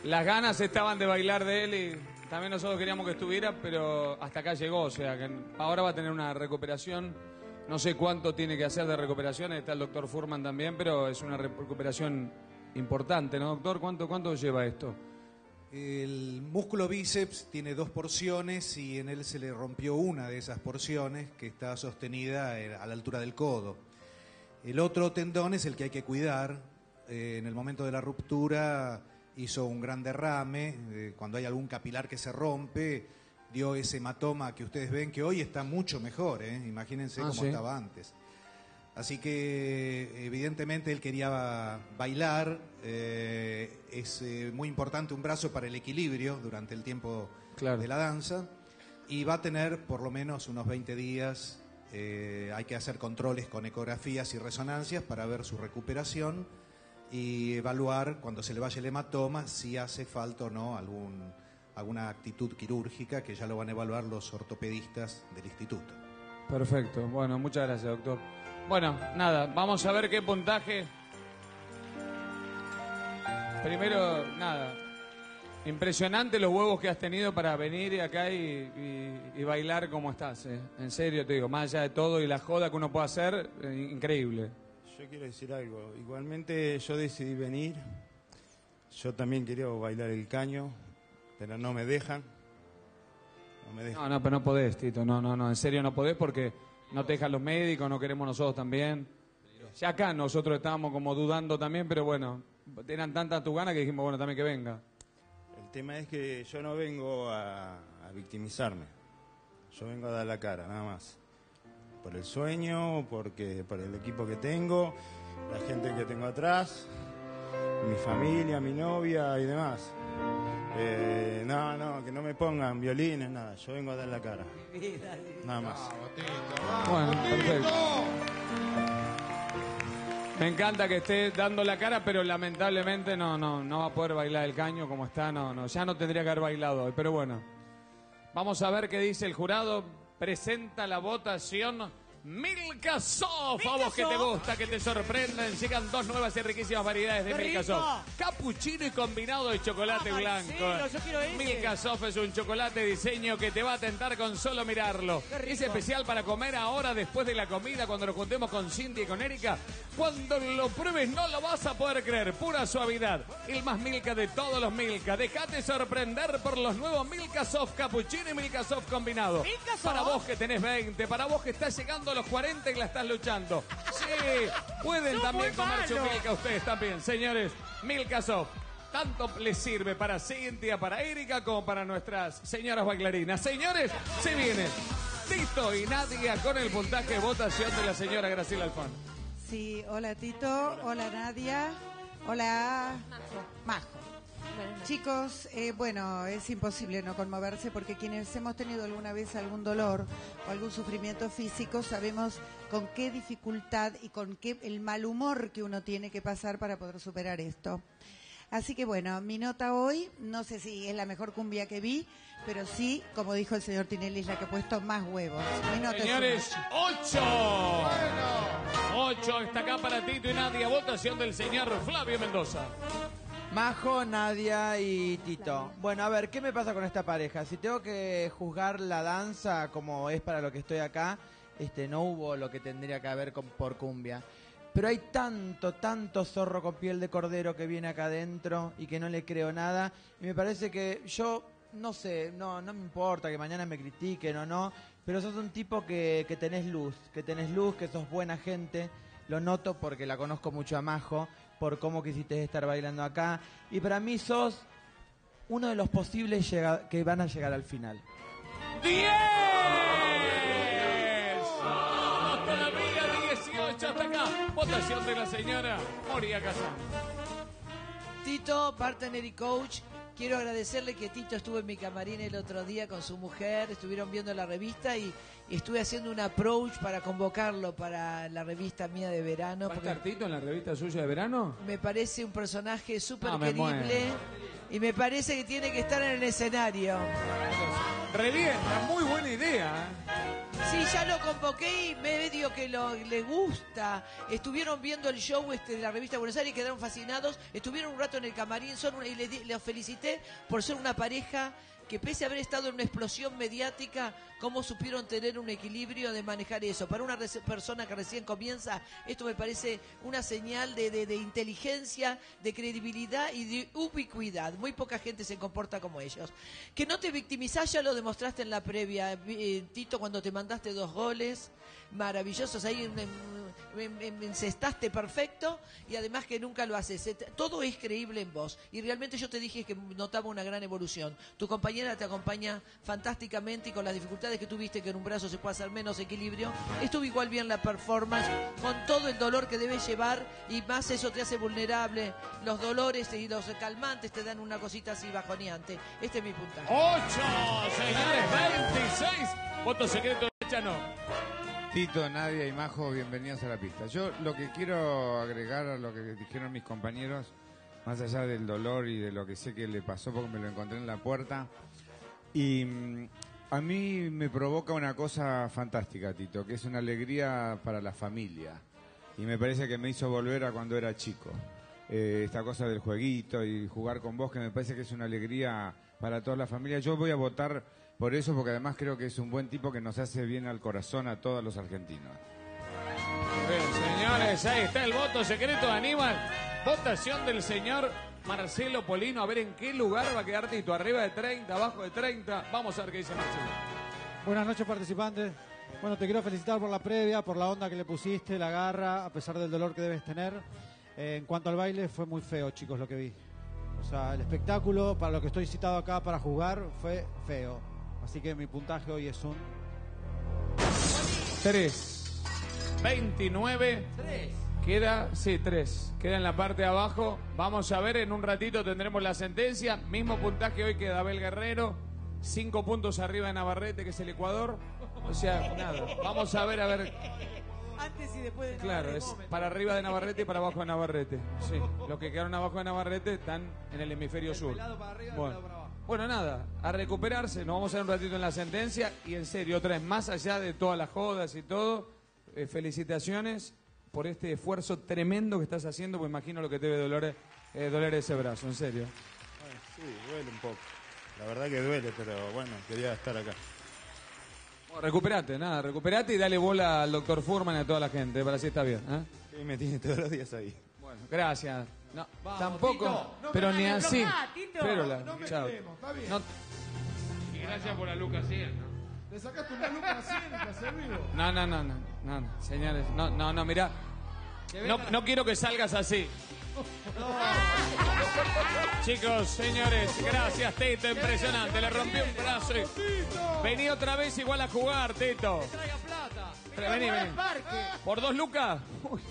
Las ganas estaban de bailar de él y también nosotros queríamos que estuviera, pero hasta acá llegó. O sea, que ahora va a tener una recuperación. No sé cuánto tiene que hacer de recuperación. Está el doctor Furman también, pero es una recuperación importante, ¿no, doctor? ¿Cuánto, cuánto lleva esto? El músculo bíceps tiene dos porciones y en él se le rompió una de esas porciones que está sostenida eh, a la altura del codo. El otro tendón es el que hay que cuidar. Eh, en el momento de la ruptura hizo un gran derrame. eh, cuando hay algún capilar que se rompe, dio ese hematoma que ustedes ven que hoy está mucho mejor. ¿eh? Imagínense Ah, cómo ¿sí? estaba antes. Así que evidentemente él quería bailar. eh, es eh, muy importante un brazo para el equilibrio durante el tiempo Claro. de la danza. Y va a tener por lo menos unos 20 días. eh, hay que hacer controles con ecografías y resonancias para ver su recuperación y evaluar cuando se le vaya el hematoma si hace falta o no algún, alguna actitud quirúrgica que ya lo van a evaluar los ortopedistas del instituto. Perfecto. Bueno, muchas gracias, doctor. Bueno, nada, vamos a ver qué puntaje. Primero, nada. Impresionante los huevos que has tenido para venir acá y, y- y bailar como estás. eh. En serio te digo, más allá de todo y la joda que uno puede hacer, eh, increíble. Yo quiero decir algo. Igualmente yo decidí venir. Yo también quería bailar el caño, pero no me dejan. No me dejan. No, no, pero no podés, Tito. No, no, no, en serio no podés porque no te dejan los médicos, no queremos nosotros también. Ya acá nosotros estábamos como dudando también, pero bueno, eran tantas tus ganas que dijimos, bueno, también que venga. El tema es que yo no vengo a, a victimizarme. Yo vengo a dar la cara, nada más. por el sueño, porque por el equipo que tengo, la gente que tengo atrás, mi familia, mi novia y demás. Eh, no, no, que no me pongan violines, nada, yo vengo a dar la cara. Nada más. Bueno, perfecto. Me encanta que esté dando la cara, pero lamentablemente no, no, no va a poder bailar el caño como está, no, no, ya no tendría que haber bailado hoy, pero bueno. Vamos a ver qué dice el jurado. Presenta la votación. Milka Soft, a vos que te gusta, que te sorprenden. Llegan dos nuevas y riquísimas variedades de ¡Qué Milka! Soft. Capuchino y combinado de chocolate Ah, blanco. Marcelo, yo. Milka Soft es un chocolate diseño que te va a tentar con solo mirarlo. Es especial para comer ahora, después de la comida, cuando nos juntemos con Cindy y con Erika. Cuando lo pruebes no lo vas a poder creer. Pura suavidad. El más Milka de todos los Milka. Dejate sorprender por los nuevos Milka Soft Cappuccino y Milka Soft combinado. Milka Soft. Para vos que tenés 20, para vos que estás llegando a los 40 y la estás luchando. Sí, pueden también comer su. Milka ustedes también, señores. Milka Soft. Tanto les sirve para Cintia, para Erika, como para nuestras señoras bailarinas. Señores, se viene Tito y Nadia con el puntaje de votación de la señora Graciela Alfón. Sí, hola Tito, hola Nadia, hola Majo. Chicos, eh, bueno, es imposible no conmoverse porque quienes hemos tenido alguna vez algún dolor o algún sufrimiento físico sabemos con qué dificultad y con qué el mal humor que uno tiene que pasar para poder superar esto. Así que bueno, mi nota hoy, no sé si es la mejor cumbia que vi, pero sí, como dijo el señor Tinelli, es la que ha puesto más huevos. Mi nota es un Señores, ocho. ocho. Ocho está acá para Tito y Nadia. Votación del señor Flavio Mendoza. Majo, Nadia y Tito. Bueno, a ver, ¿qué me pasa con esta pareja? Si tengo que juzgar la danza como es para lo que estoy acá, este, no hubo lo que tendría que haber con- por cumbia. Pero hay tanto, tanto zorro con piel de cordero que viene acá adentro y que no le creo nada. Y me parece que yo, no sé, no, no me importa que mañana me critiquen o no, pero sos un tipo que, que tenés luz, que tenés luz, que sos buena gente. Lo noto porque la conozco mucho a Majo, por cómo quisiste estar bailando acá. Y para mí sos uno de los posibles llega- que van a llegar al final. ¡Diez! ¡Vamos todavía! ¡18 hasta acá! Votación de la señora Moria Casán. Tito, partner y coach, quiero agradecerle que Tito estuvo en mi camarín el otro día con su mujer, estuvieron viendo la revista y, estuve haciendo un approach para convocarlo para la revista mía de verano. ¿Va a estar Tito en la revista suya de verano? me parece un personaje súper Ah, querible muero. y me parece que tiene que estar en el escenario. Revienta, muy buena idea. Sí, ya lo convoqué y medio que lo, le gusta. Estuvieron viendo el show este, de la revista Buenos Aires y quedaron fascinados. Estuvieron un rato en el camarín son una- y le di- los felicité por ser una pareja que pese a haber estado en una explosión mediática, cómo supieron tener un equilibrio de manejar eso. Para una persona que recién comienza, esto me parece una señal de, de- de inteligencia, de credibilidad y de ubicuidad. Muy poca gente se comporta como ellos. Que no te victimizás, ya lo demostraste en la previa, eh, Tito, cuando te mandaste dos goles maravillosos ahí en- en- en- encestaste perfecto y además que nunca lo haces. Eh, Todo es creíble en vos y realmente yo te dije que notaba una gran evolución. Tu compañera te acompaña fantásticamente y con las dificultades que tuviste que en un brazo se puede hacer menos equilibrio, estuvo igual bien la performance con todo el dolor que debes llevar y más eso te hace vulnerable. Los dolores y los calmantes te dan una cosita así bajoneante. Este es mi puntaje. ¡Ocho! Señores, 26. Voto secreto de Chano. Tito, Nadia y Majo, bienvenidos a la pista. Yo lo que quiero agregar a lo que dijeron mis compañeros, más allá del dolor y de lo que sé que le pasó porque me lo encontré en la puerta, y mm, a mí me provoca una cosa fantástica, Tito, que es una alegría para la familia. Y me parece que me hizo volver a cuando era chico. Eh, esta cosa del jueguito y jugar con vos, que me parece que es una alegría para toda la familia. Yo voy a votar por eso, porque además creo que es un buen tipo que nos hace bien al corazón a todos los argentinos. Bien, señores, ahí está el voto secreto de Aníbal. Votación del señor Marcelo Polino. A ver en qué lugar va a quedar Tito. Arriba de 30, abajo de 30. Vamos a ver qué dice Marcelo. Buenas noches, participantes. Bueno, te quiero felicitar por la previa, por la onda que le pusiste, la garra, a pesar del dolor que debes tener. Eh, en cuanto al baile, fue muy feo, chicos, lo que vi. O sea, el espectáculo, para lo que estoy citado acá para jugar, fue feo. Así que mi puntaje hoy es un 3. 29. Queda, sí, 3. Queda en la parte de abajo. Vamos a ver, en un ratito tendremos la sentencia. Mismo puntaje hoy que Abel Guerrero. 5 puntos arriba de Navarrete, que es el Ecuador. O sea, nada. Vamos a ver, a ver. Antes y después de Claro, Navarrete, es momento. para arriba de Navarrete y para abajo de Navarrete. Sí, los que quedaron abajo de Navarrete están en el hemisferio sur. Bueno, bueno, nada, a recuperarse. Nos vamos a ver un ratito en la sentencia y en serio, otra vez, más allá de todas las jodas y todo, eh, felicitaciones por este esfuerzo tremendo que estás haciendo, pues imagino lo que te debe doler, eh, doler ese brazo, en serio. Sí, duele un poco. La verdad que duele, pero bueno, quería estar acá. Bueno, recuperate, nada, recuperate y dale bola al doctor Furman y a toda la gente, para así está bien. ¿eh? Sí, me tiene todos los días ahí. Bueno, gracias. No, Vamos, tampoco, Tito, no pero me ni así. Tito. Pero la, No me chao. queremos, está bien. No, Y gracias por la Lucas 100, ¿no? Le sacaste una luca a 100 y te ha servido. No, no, no, no, no, no, señores, no, no, no, mira, no, no quiero que salgas así. [laughs] Chicos, señores, gracias, Tito, impresionante, le rompió un brazo. y- Vení otra vez igual a jugar, Tito. Vení, vení. ¿Por dos lucas? [laughs] Uy.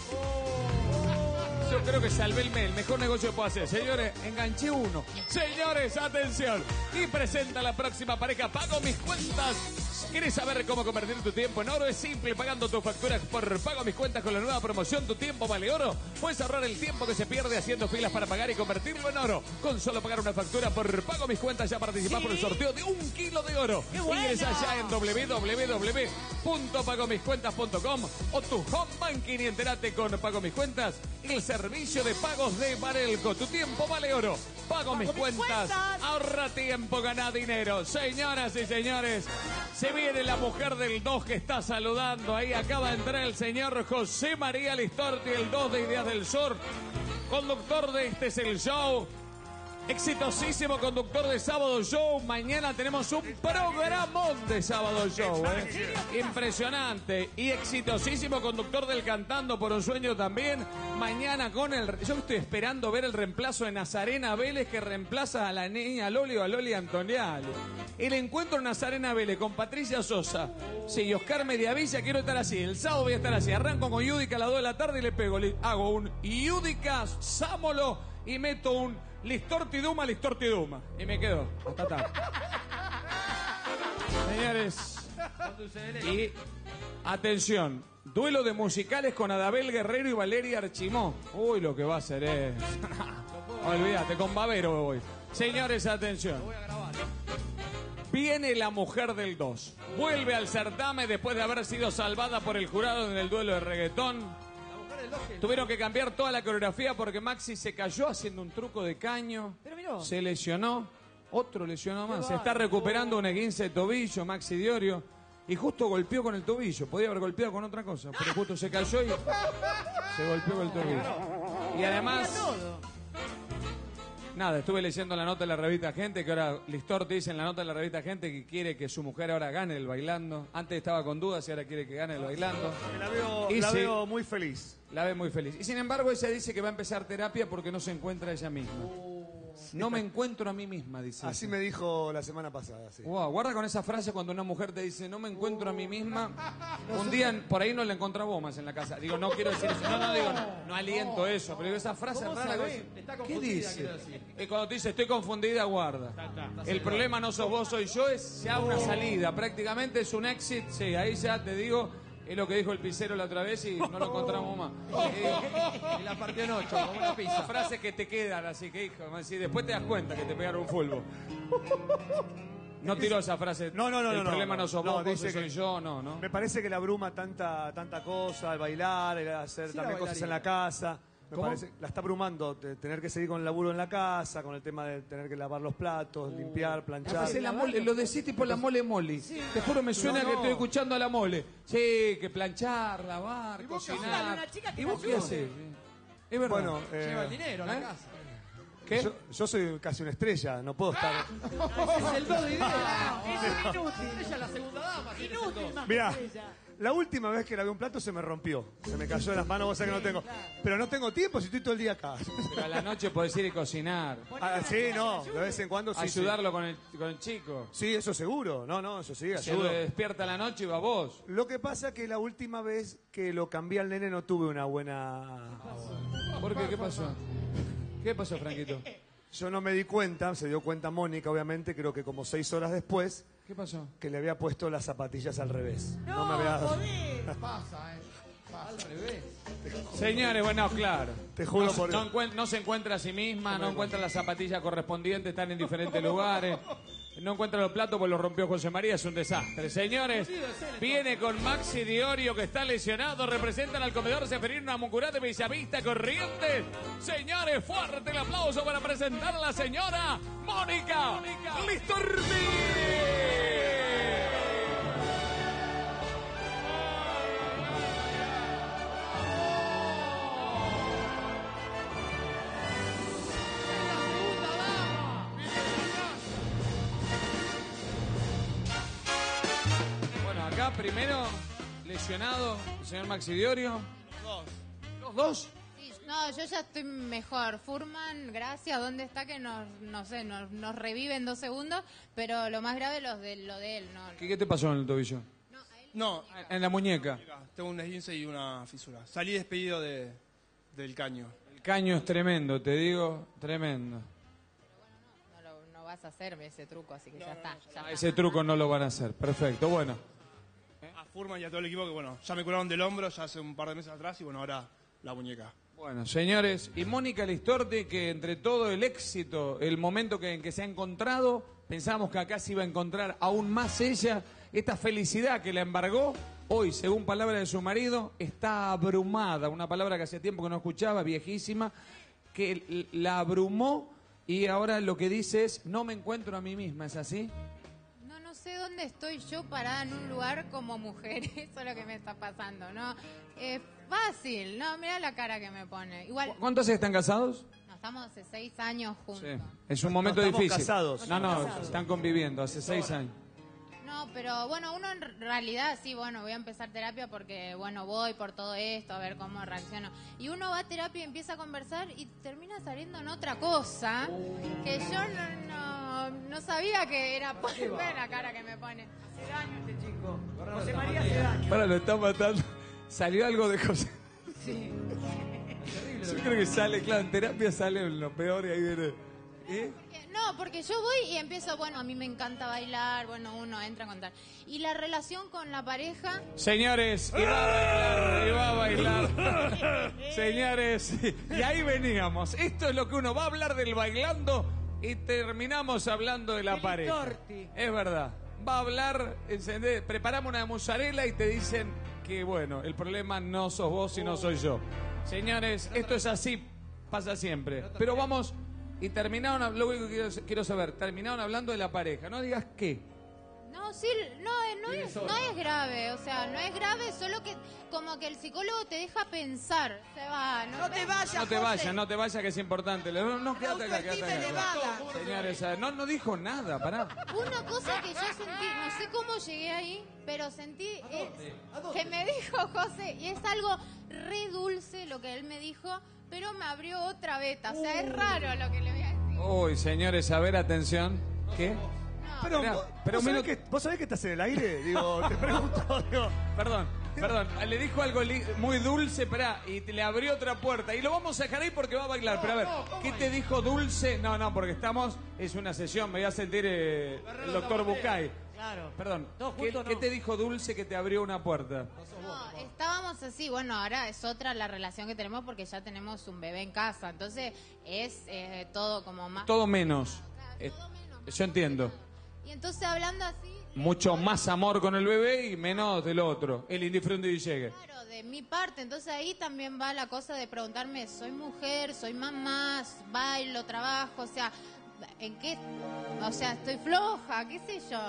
Yo creo que salvé el mail, mejor negocio que puedo hacer. Señores, enganché uno. Señores, atención. Y presenta la próxima pareja. Pago mis cuentas. ¿Quieres saber cómo convertir tu tiempo en oro? Es simple, pagando tus facturas por Pago mis cuentas con la nueva promoción Tu tiempo vale oro. Puedes ahorrar el tiempo que se pierde haciendo filas para pagar y convertirlo en oro. Con solo pagar una factura por Pago mis cuentas ya participás por el sorteo de un kilo de oro. Ingresa ya en www.pagomiscuentas.com o tu home banking y entérate con Pago mis cuentas. El servicio de pagos de Barelco. Tu tiempo vale oro. Pago mis cuentas. Ahorra tiempo, gana dinero. Señoras y señores, se viene la mujer del 2 que está saludando. Ahí acaba de entrar el señor José María Listorti, el 2 de Ideas del Sur. Conductor de Este es el Show. Exitosísimo conductor de Sábado Show. Mañana tenemos un programón de Sábado Show. ¿eh? Impresionante. Y exitosísimo conductor del Cantando por un Sueño también. Mañana con el... Yo estoy esperando ver el reemplazo de Nazarena Vélez que reemplaza a la niña Loli o a Loli Antoniali. El encuentro Nazarena Vélez con Patricia Sosa. Sí, Oscar Mediavilla, quiero estar así. El sábado voy a estar así. Arranco con Yudica a las 2 de la tarde y le pego. Le hago un Yudica Sámolo y meto un Listortiduma, Listortiduma. Y me quedo. Hasta tarde. Señores. Y atención. Duelo de musicales con Adabel Guerrero y Valeria Archimó. Uy, lo que va a hacer es. [laughs] Olvídate, con Babero voy. Señores, atención. Viene la mujer del 2. Vuelve al certamen después de haber sido salvada por el jurado en el duelo de reggaetón. Tuvieron que cambiar toda la coreografía porque Maxi se cayó haciendo un truco de caño. Pero miró. Se lesionó. Otro lesionó más. Se está recuperando un esguince de tobillo, Maxi Diorio. Y justo golpeó con el tobillo. Podía haber golpeado con otra cosa. Pero justo se cayó y se golpeó con el tobillo. Y además... Nada, estuve leyendo la nota de la revista Gente, que ahora Listorti dice en la nota de la revista Gente que quiere que su mujer ahora gane el bailando. Antes estaba con dudas y ahora quiere que gane el bailando. La veo, Y la sí. veo muy feliz. La ve muy feliz. Y sin embargo, ella dice que va a empezar terapia porque no se encuentra ella misma. No me encuentro a mí misma, dice. Así ella. me dijo la semana pasada. sí. Wow, guarda con esa frase cuando una mujer te dice, no me encuentro a mí misma. [laughs] Un día por ahí no la encontrás vos más en la casa. Digo, no quiero decir eso. No, no, digo, no, no aliento eso. Pero digo, esa frase ¿Cómo rara. que Está ¿Qué confundida, dice? quiero decir. Es cuando te dice, estoy confundida, guarda. El problema no sos vos, soy yo, es ya una salida. Prácticamente es un exit. Sí, ahí ya te digo, es lo que dijo el pisero la otra vez y no lo encontramos más. Eh, Y la partió en ocho, como una pizza. Frases que te quedan, así que hijo, si después te das cuenta que te pegaron un fulbo. No tiró esa frase. No, no, no, El no, no, problema no, no. sos No, vos dice soy que- yo, no, no. Me parece que le abruma tanta, tanta cosa, el bailar, el hacer Sí, la también cosas en la casa. Me ¿Cómo? parece, la está abrumando de tener que seguir con el laburo en la casa, con el tema de tener que lavar los platos, limpiar, planchar. Hacé la mole, lo decís tipo la mole moli. Te juro, me suena No, que no. estoy escuchando a la mole. Sí, que planchar, lavar, vos qué cocinar. haces? Una chica que ¿Y vos te qué ayude. haces? Es verdad. Bueno, eh, Lleva el dinero a la ¿Eh? casa. ¿Qué? yo, yo soy casi una estrella, no puedo estar. [laughs] Ese es el dos de idea. Es inútil. Ella es la segunda dama. Inútil más Mirá, que ella. La última vez que lavé un plato se me rompió. Se me cayó de las manos, vos sabés que no tengo. Pero no tengo tiempo si estoy todo el día acá. Pero a la noche podés ir y cocinar. Ah, sí, no, de vez en cuando sí. sí. Ayudarlo con el, con el chico. Sí, eso seguro. No, no, eso sí, Se despierta a la noche y va vos. Lo que pasa es que la última vez que lo cambié al nene no tuve una buena... ¿Por qué? ¿Qué pasó? ¿Qué pasó, Franquito? Yo no me di cuenta, se dio cuenta Mónica, obviamente, creo que como seis horas después, ¿Qué pasó? que le había puesto las zapatillas al revés. No, me había dado. [laughs] Pasa, eh. Al revés. Señores, bueno, claro. Te juro no, por- no no se encuentra a sí misma, no encuentra las zapatillas correspondientes, están en diferentes [laughs] lugares. No encuentra los platos porque los rompió José María, es un desastre. Señores, viene con Maxi Diorio que está lesionado, representan al comedor Seferino Namucurá de Bellavista Corrientes. Señores, fuerte el aplauso para presentar a la señora Mónica Listorti. Primero lesionado el señor Maxi Diorio. Dos. ¿Los dos? Sí, No, yo ya estoy mejor. Furman, gracias, ¿dónde está que nos, no sé, nos, nos revive en dos segundos? Pero lo más grave los de, lo de él, ¿no? ¿Qué, qué te pasó en el tobillo? No, En la muñeca. tengo un esguince y una fisura. Salí despedido de, del caño. El caño es tremendo, te digo, tremendo. No, lo- no vas a hacerme ese truco, así que ya está. ya está. ese truco no lo van a hacer. Perfecto, bueno. Furman y a todo el equipo que, bueno, ya me curaron del hombro ya hace un par de meses atrás y, bueno, ahora la muñeca. Bueno, señores, y Mónica Listorti, que entre todo el éxito, el momento que, en que se ha encontrado, pensábamos que acá se iba a encontrar aún más ella, esta felicidad que la embargó, hoy, según palabra de su marido, está abrumada, una palabra que hacía tiempo que no escuchaba, viejísima, que la abrumó y ahora lo que dice es, no me encuentro a mí misma, ¿es así? Sé dónde estoy yo parada en un lugar como mujer. [laughs] Eso es lo que me está pasando, ¿no? Es fácil, no, mira la cara que me pone. Igual, ¿Cuántos están casados? no, estamos hace seis años juntos. Sí. Es un momento estamos difícil. casados. No, no, Casados. están conviviendo hace seis años. No, pero bueno, uno en realidad sí, bueno, voy a empezar terapia porque, bueno, voy por todo esto, a ver cómo reacciono. Y uno va a terapia y empieza a conversar y termina saliendo en otra cosa que yo no, no, no sabía que era por [laughs] ver la cara que me pone. Hace daño este chico. José María hace daño. Para, lo está matando. Salió algo de José. Sí. Yo creo que sale, claro, en terapia sale lo peor y ahí viene. ¿Eh? No, porque yo voy y empiezo, bueno, a mí me encanta bailar, bueno, uno entra a contar. Y la relación con la pareja, Señores, y va a bailar, y va a bailar. [laughs] Señores, y ahí veníamos. Esto es lo que uno va a hablar del bailando y terminamos hablando de la El pareja. torti. Es verdad. Va a hablar, encendé- preparamos una mozzarella y te dicen que, bueno, el problema no sos vos, sino soy yo. Señores, esto es así, pasa siempre. Pero vamos, y terminaron, lo único que quiero, quiero saber, terminaron hablando de la pareja. No digas qué. No, sí, no, eh, no es, no es grave, o sea, no es grave, solo que como que el psicólogo te deja pensar, se va, no, No te vayas, No te José. vayas, no te vayas, que es importante. No, no, quédate acá, quédate acá. elevada. Señores, eh, no, no dijo nada, pará. Una cosa que yo sentí, no sé cómo llegué ahí, pero sentí es- que me dijo José, y es algo re dulce lo que él me dijo, pero me abrió otra beta, o sea, es raro lo que le voy a decir. Uy, señores, a ver, atención. ¿Qué? Pero, Mirá, vos- pero ¿vos, sabés que, ¿vos sabés que estás en el aire? Digo, [laughs] te pregunto, digo. Perdón, perdón. Le dijo algo li- muy dulce, pará, y te- le abrió otra puerta. Y lo vamos a dejar ahí porque va a bailar. Pero a ver, ¿qué te dijo dulce? No, no, porque estamos, es una sesión, me voy a sentir eh, el doctor Bucay. Claro. Perdón, ¿qué, qué no. te dijo dulce que te abrió una puerta? No, estábamos así, bueno, ahora es otra la relación que tenemos porque ya tenemos un bebé en casa, entonces es eh, todo como más... Todo menos. Eh, yo entiendo. Y entonces hablando así, Mucho más amor con el bebé y menos del otro. El indiferente y llegue. claro, de mi parte, entonces ahí también va la cosa de preguntarme, soy mujer, soy mamá, bailo, trabajo, o sea, ¿en qué? O sea, estoy floja, qué sé yo.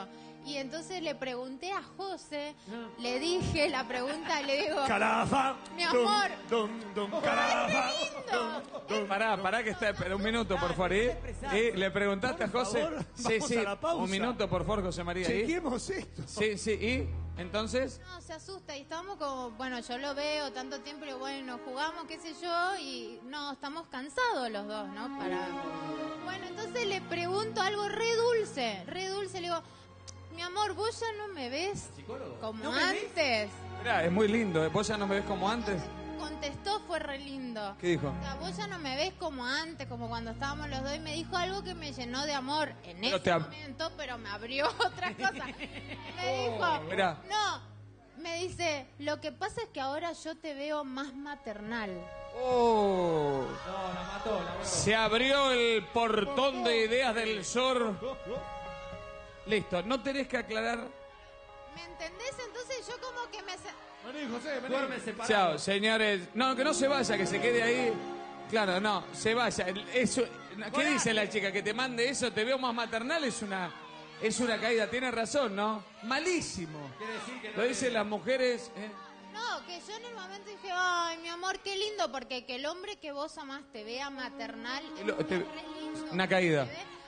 Y entonces le pregunté a José, le dije la pregunta y le digo, Calafa. mi amor, Dum, dum, dum, calafa. Eh, Pará, pará que está, espera un minuto, por favor. ¿eh? ¿Eh? ¿Le preguntaste a José? favor, Sí, sí. a la pausa. Un minuto, por favor, José María. ¿eh? Chequemos esto. Sí, sí, ¿y? Entonces, No, se asusta y estamos como, bueno, yo lo veo tanto tiempo y bueno, jugamos, qué sé yo, y no, estamos cansados los dos, ¿no? Para... Bueno, entonces le pregunto algo re dulce, re dulce, le digo, mi amor, vos ya no me ves como ¿No me ves? antes. mirá, es muy lindo. ¿eh? ¿Vos ya no me ves como antes? Contestó, fue re lindo. ¿Qué dijo? O sea, vos ya no me ves como antes, como cuando estábamos los dos, y me dijo algo que me llenó de amor en Pero ese momento, pero me abrió [laughs] otra cosa. Me dijo, mirá. no, me dice, lo que pasa es que ahora yo te veo más maternal. Oh. Se abrió el portón de ideas del sur. [laughs] Listo, no tenés que aclarar. ¿Me entendés? Entonces yo como que me... Vení, José, vení. Duerme separado. Chao, señores. No, que no se vaya, que se quede ahí. Claro, no, se vaya. Eso, ¿Qué dice la chica? Que te mande eso, te veo más maternal, es una, es una caída. Tiene razón, ¿no? Malísimo. Quiere decir que no Lo dicen las mujeres. ¿eh? No, que yo en el momento dije, ay, mi amor, qué lindo, porque que el hombre que vos amás te vea maternal es Lo- te- re lindo. Una caída.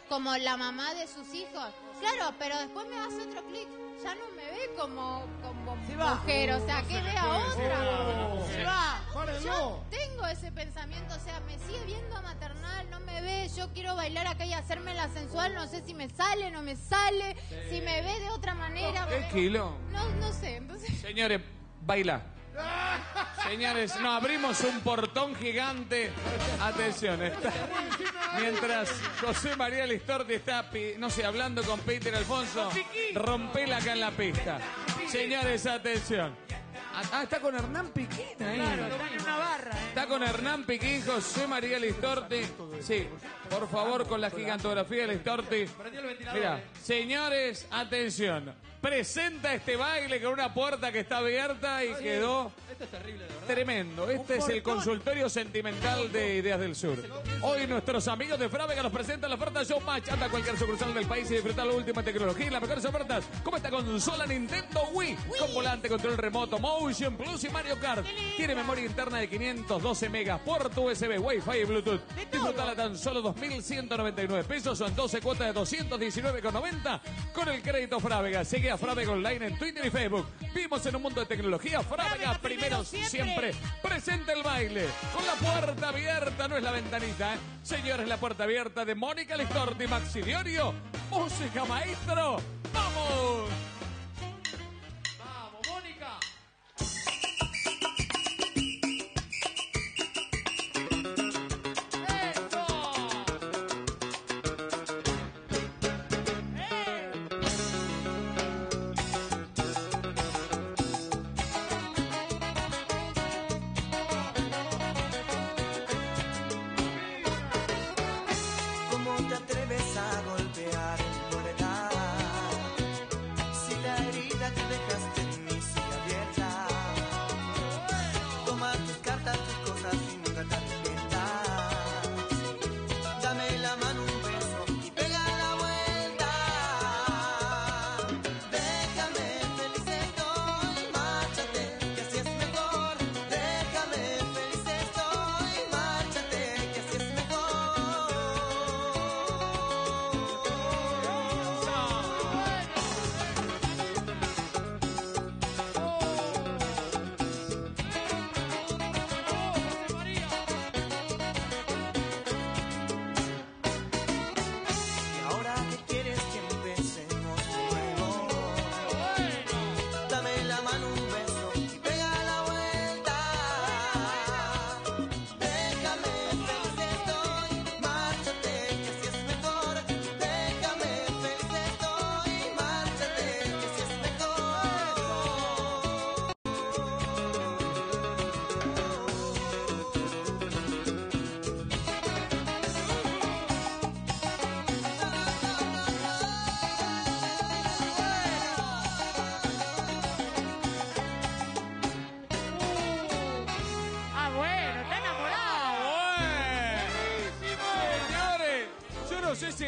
Como la mamá de sus hijos. Claro, pero después me hace otro clic. Ya no me ve como, como mujer, o sea, que vea otra. Se va. Párenlo. Yo tengo ese pensamiento, o sea, me sigue viendo a maternal, no me ve, yo quiero bailar acá y hacerme la sensual, no sé si me sale, no me sale, si me ve de otra manera. me ¿Qué ve- kilo? No, no sé, entonces... Señores, baila. Señores, no, abrimos un portón gigante. Atención, está. Mientras José María Listorti está, no sé, hablando con Peter Alfonso, rompela acá en la pista. Señores, atención. Ah, está con Hernán Piquín ahí. Claro, está en una barra, ¿eh? Está con Hernán Piquín, José María Listorti. Sí, por favor, con la gigantografía de Listorti. Prendió el ventilador, Mira, eh. señores, atención. Presenta este baile con una puerta que está abierta y quedó Esto es terrible, de verdad. tremendo. Este es el consultorio sentimental de Ideas del Sur. Hoy nuestros amigos de Frávega nos presentan la oferta Showmatch. Anda a cualquier sucursal del país y disfrutar la última tecnología y las mejores ofertas. Como esta consola Nintendo Wii. Con volante, control remoto, Motion Plus y Mario Kart. Tiene memoria interna de 512 megas, puerto USB, Wi-Fi y Bluetooth. Disfrutala tan solo 2.199 pesos. Son 12 cuotas de 219,90 con el crédito Frávega. Sigue a Frávega Online en Twitter y Facebook. Vivimos en un mundo de tecnología. Frávega primero siempre. Presenta el baile con la puerta abierta, no es la ventanita. ¿eh? Señores, la puerta abierta de Mónica Listorti, Maxi Diorio. Música maestro. ¡Vamos,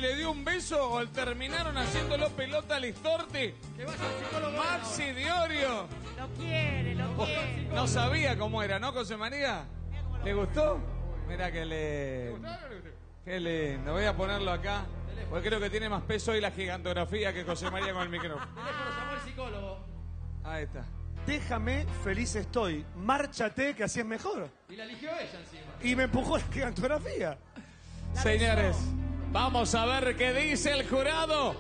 le dio un beso o terminaron haciéndolo pelota a Listorti. Maxi Diorio. Lo quiere, lo quiere. No sabía cómo era, ¿no, José María? ¿Le gustó? Mira que le... Qué lindo. Voy a ponerlo acá. Porque creo que tiene más peso hoy la gigantografía que José María con el micrófono. Teléfono, llamó el psicólogo. Ahí está. Déjame, feliz estoy. Márchate, que así es mejor. Y la eligió ella encima. Y me empujó la gigantografía. Señores, vamos a ver qué dice el jurado.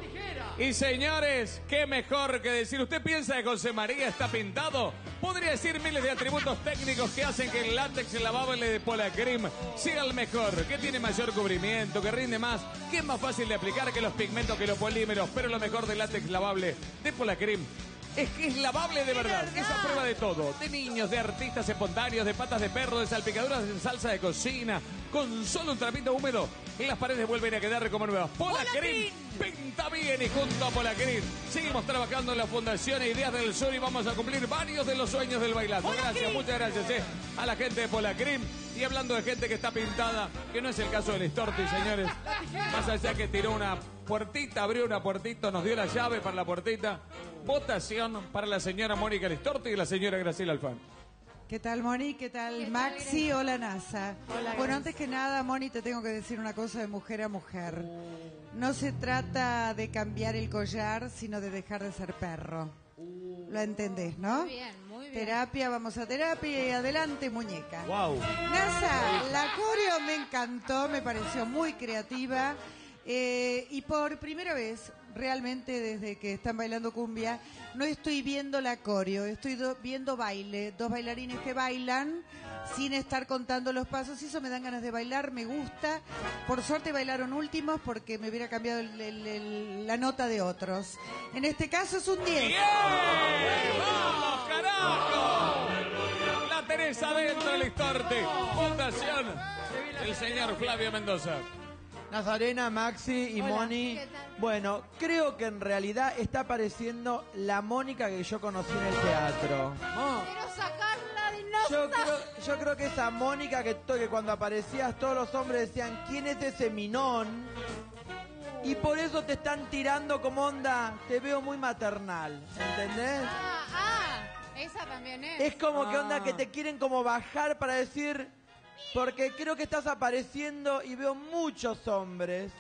Y señores, qué mejor que decir. ¿Usted piensa que José María está pintado? Podría decir miles de atributos técnicos que hacen que el látex lavable de Polacrim sea el mejor, que tiene mayor cubrimiento, que rinde más, que es más fácil de aplicar que los pigmentos, que los polímeros. Pero lo mejor del látex lavable de Polacrim es que es lavable de verdad. Es a prueba de todo. De niños, de artistas espontáneos, de patas de perro, de salpicaduras en salsa de cocina. Con solo un trapito húmedo y las paredes vuelven a quedar como nuevas. Polacrim pinta bien y junto a Polacrim seguimos trabajando en la Fundación Ideas del Sur y vamos a cumplir varios de los sueños del bailando. Gracias, muchas gracias eh, a la gente de Polacrim. Y hablando de gente que está pintada, que no es el caso del Storti, señores. Más allá que tiró una puertita, abrió una puertita, nos dio la llave para la puertita. Votación para la señora Mónica Listorti y la señora Graciela Alfán. ¿Qué tal, Moni? ¿Qué tal, Maxi? Hola, NASA. bueno, antes que nada, Moni, te tengo que decir una cosa de mujer a mujer. No se trata de cambiar el collar, sino de dejar de ser perro. Lo entendés, ¿no? Muy bien, muy bien. Terapia, vamos a terapia y adelante, muñeca. Wow. NASA, la coreo me encantó, me pareció muy creativa. eh, y por primera vez, realmente desde que están bailando cumbia, no estoy viendo la coreo, estoy do- viendo baile, dos bailarines que bailan sin estar contando los pasos, y eso me dan ganas de bailar, me gusta. Por suerte bailaron últimos porque me hubiera cambiado el- la nota de otros. En este caso es un 10. ¡Vamos, carajo! La Teresa dentro del Listorti. Fundación el señor Flavio Mendoza. Nazarena, Maxi y Hola, Moni. ¿qué tal? Bueno, creo que en realidad está apareciendo la Mónica que yo conocí en el teatro. Quiero sacarla de Yo creo, yo creo que esa Mónica que, to- que cuando aparecías todos los hombres decían, ¿quién es ese minón? Y por eso te están tirando como onda, te veo muy maternal, ¿entendés? Ah, ah, esa también es. Es como que onda Ah. que te quieren como bajar para decir, porque creo que estás apareciendo y veo muchos hombres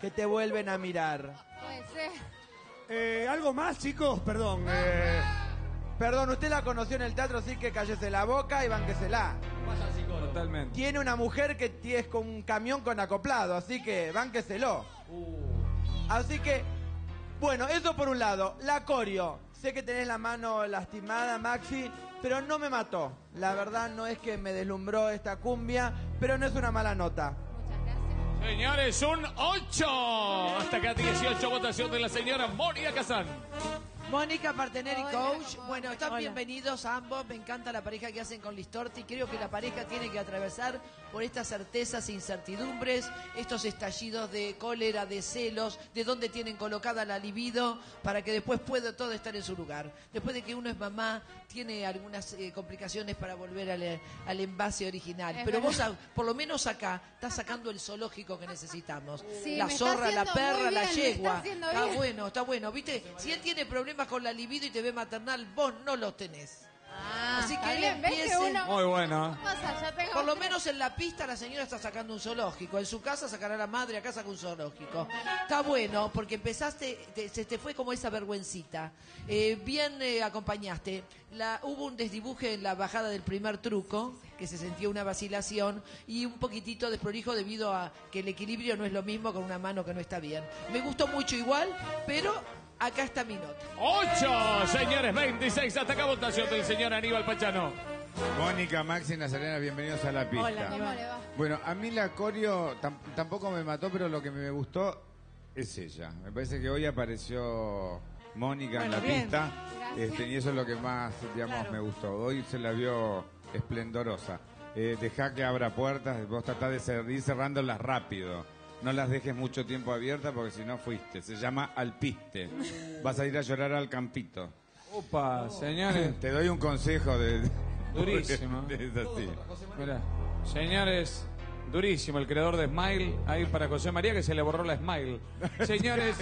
que te vuelven a mirar. Puede ser. Eh, ¿Algo más, chicos? Perdón. eh, Perdón, usted la conoció en el teatro, así que cállese la boca y bánquesela. Totalmente. Tiene una mujer que es con un camión con acoplado, así que bánqueselo. Así que, bueno, eso por un lado. La coreo. Sé que tenés la mano lastimada, Maxi, pero no me mató. La verdad no es que me deslumbró esta cumbia, pero no es una mala nota. Muchas gracias. Señores, un 8. Hasta acá 18 votación de la señora Mónica Kazán. Mónica Parteneri Hola, Coach. Bueno, están hola. bienvenidos a ambos. Me encanta la pareja que hacen con Listorti. Creo que la pareja tiene que atravesar por estas certezas e incertidumbres, estos estallidos de cólera, de celos, de dónde tienen colocada la libido, para que después pueda todo estar en su lugar. Después de que uno es mamá, tiene algunas eh, complicaciones para volver al, al envase original. Es Pero vos, verdad. por lo menos acá, estás sacando el zoológico que necesitamos. Sí, la zorra, la perra, la está yegua. Está bueno, está bueno. ¿Viste? Si él tiene problemas con la libido y te ve maternal, vos no los tenés. Ah, Así que él bien. ¿Ves que empiece- uno- Muy bueno. Por lo menos en la pista la señora está sacando un zoológico. En su casa sacará la madre, acá saca un zoológico. Está bueno, porque empezaste, te- se te fue como esa vergüencita. Eh, bien eh, acompañaste. La, hubo un desdibuje en la bajada del primer truco, que se sentía una vacilación, y un poquitito desprolijo debido a que el equilibrio no es lo mismo con una mano que no está bien. Me gustó mucho igual, pero acá está mi nota. 8, señores, 26. Hasta acá votación del señor Aníbal Pachano. Mónica, Maxi, Nazarena, bienvenidos a la pista. Hola, ¿cómo le va? Bueno, a mí la coreo tam- tampoco me mató, pero lo que me gustó es ella. Me parece que hoy apareció Mónica en la bien. pista Gracias. este, y eso es lo que más, digamos, Claro. me gustó. Hoy se la vio esplendorosa. Eh, dejá que abra puertas, vos tratá de, cer- de ir cerrándolas rápido. No las dejes mucho tiempo abiertas porque si no fuiste. Se llama alpiste. Vas a ir a llorar al campito. Opa, señores. Te doy un consejo de... Durísimo. Es así. Mira, señores, durísimo el creador de Smile, ahí para José María que se le borró la Smile. Señores,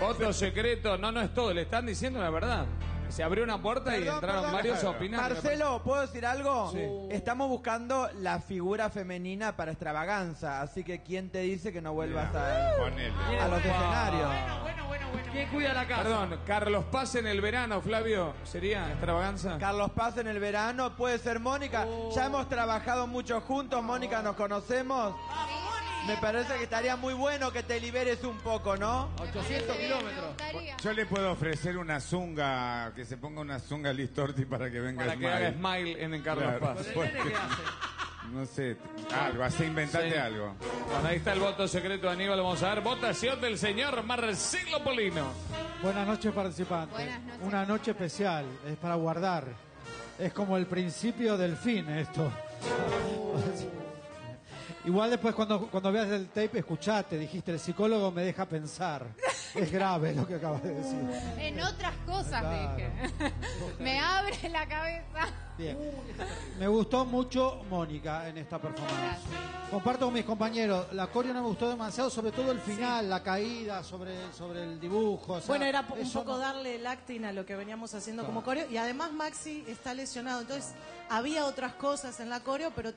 voto secreto, no, no es todo, le están diciendo la verdad. Se abrió una puerta y Perdón, entraron perdón. varios a opinar. Marcelo, ¿puedo decir algo? Sí. Estamos buscando la figura femenina para extravaganza, así que ¿quién te dice que no vuelvas a, Ponele. a los escenarios? Bueno, bueno, ¿Quién cuida la casa? Perdón, Carlos Paz en el verano, Flavio, ¿sería extravaganza? Carlos Paz en el verano, puede ser Mónica. Ya hemos trabajado mucho juntos, Mónica, nos conocemos. Me parece que estaría muy bueno que te liberes un poco, ¿no? 800 kilómetros. Yo le puedo ofrecer una zunga, que se ponga una zunga Listorti para que venga Para que haga Smile en el Carlos Claro, Paz. porque- No sé, algo, así inventate Sí. algo. Bueno, ahí está el voto secreto de Aníbal. Vamos a ver votación del señor Marcelo Polino. Buenas noches, participantes. Buenas noches. Una noche especial, es para guardar. Es como el principio del fin esto. Igual después cuando, cuando veas el tape, escuchate, dijiste, el psicólogo me deja pensar. Es grave lo que acabas de decir. En otras cosas Claro. dije. Me abre la cabeza. Bien. Me gustó mucho Mónica en esta performance. Comparto con mis compañeros, la coreo no me gustó demasiado, sobre todo el final, la caída sobre, sobre el dibujo. o sea, Bueno, era un poco no- darle el acting a lo que veníamos haciendo Claro. como coreo. Y además Maxi está lesionado. Entonces, había otras cosas en la coreo, pero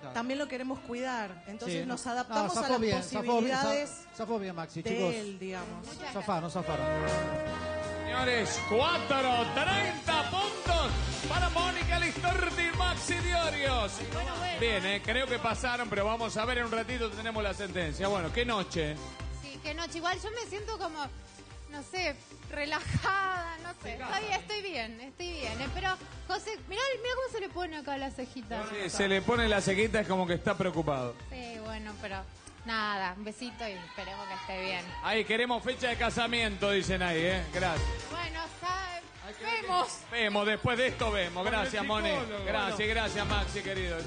Claro. también lo queremos cuidar. Entonces, Sí, nos no. adaptamos No, a las bien, zafó bien, posibilidades zafó- zafó bien, Maxi, de chicos. él, digamos. Zafaron, zafaron. Señores, 4, 30 puntos para Mónica Listorti y Maxi Diorios. Bien, eh, creo que pasaron, pero vamos a ver en un ratito, tenemos la sentencia. Bueno, qué noche. Sí, qué noche. Igual yo me siento como, no sé, relajada, no sé. Estoy, estoy bien, estoy bien. eh, Pero, José, mirá, mirá cómo se le pone acá la cejita. Sí, se le pone la ceguita, es como que está preocupado. Sí, bueno, pero nada, un besito y esperemos que esté bien. Ahí, queremos fecha de casamiento, dicen ahí, ¿eh? Gracias. Bueno, ya vemos. Vemos, después de esto vemos. Gracias, Moni. Gracias, Bueno. gracias, Maxi, querido.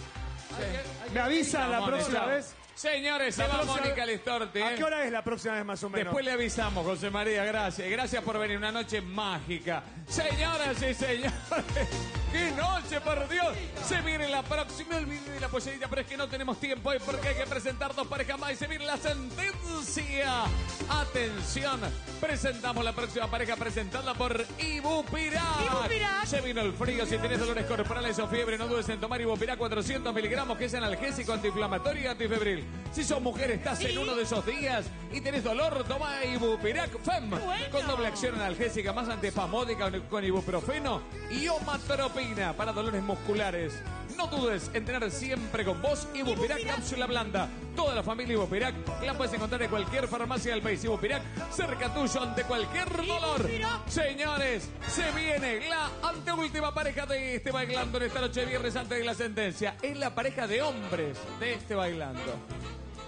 Me avisan la próxima chao. vez. Señores, se La va próxima- Mónica Listorti. ¿A ¿eh? qué hora es la próxima vez más o menos? Después le avisamos, José María, gracias. Gracias por venir, una noche mágica. Señoras y señores, [laughs] ¡qué noche, por Dios! Se viene la próxima, me olvidé de la pollerita, pero es que no tenemos tiempo hoy porque hay que presentar dos parejas más y se viene la sentencia. Atención, presentamos la próxima pareja presentada por Ibupirac. Ibupirac. Se vino el frío, si tienes dolores corporales o fiebre, no dudes en tomar Ibupirac 400 miligramos, que es analgésico, antiinflamatorio y antifebril. Si sos mujer, estás en uno de esos días y tenés dolor, toma Ibupirac FEM. Con doble acción analgésica más antiespasmódica con ibuprofeno y omatropina para dolores musculares. No dudes en tener siempre con vos Ibupirac cápsula blanda. Toda la familia Ibupirac la puedes encontrar en cualquier farmacia del país. Ibupirac cerca tuyo ante cualquier dolor. Señores, se viene la anteúltima pareja de este bailando en esta noche de viernes antes de la sentencia. Es la pareja de hombres de este bailando.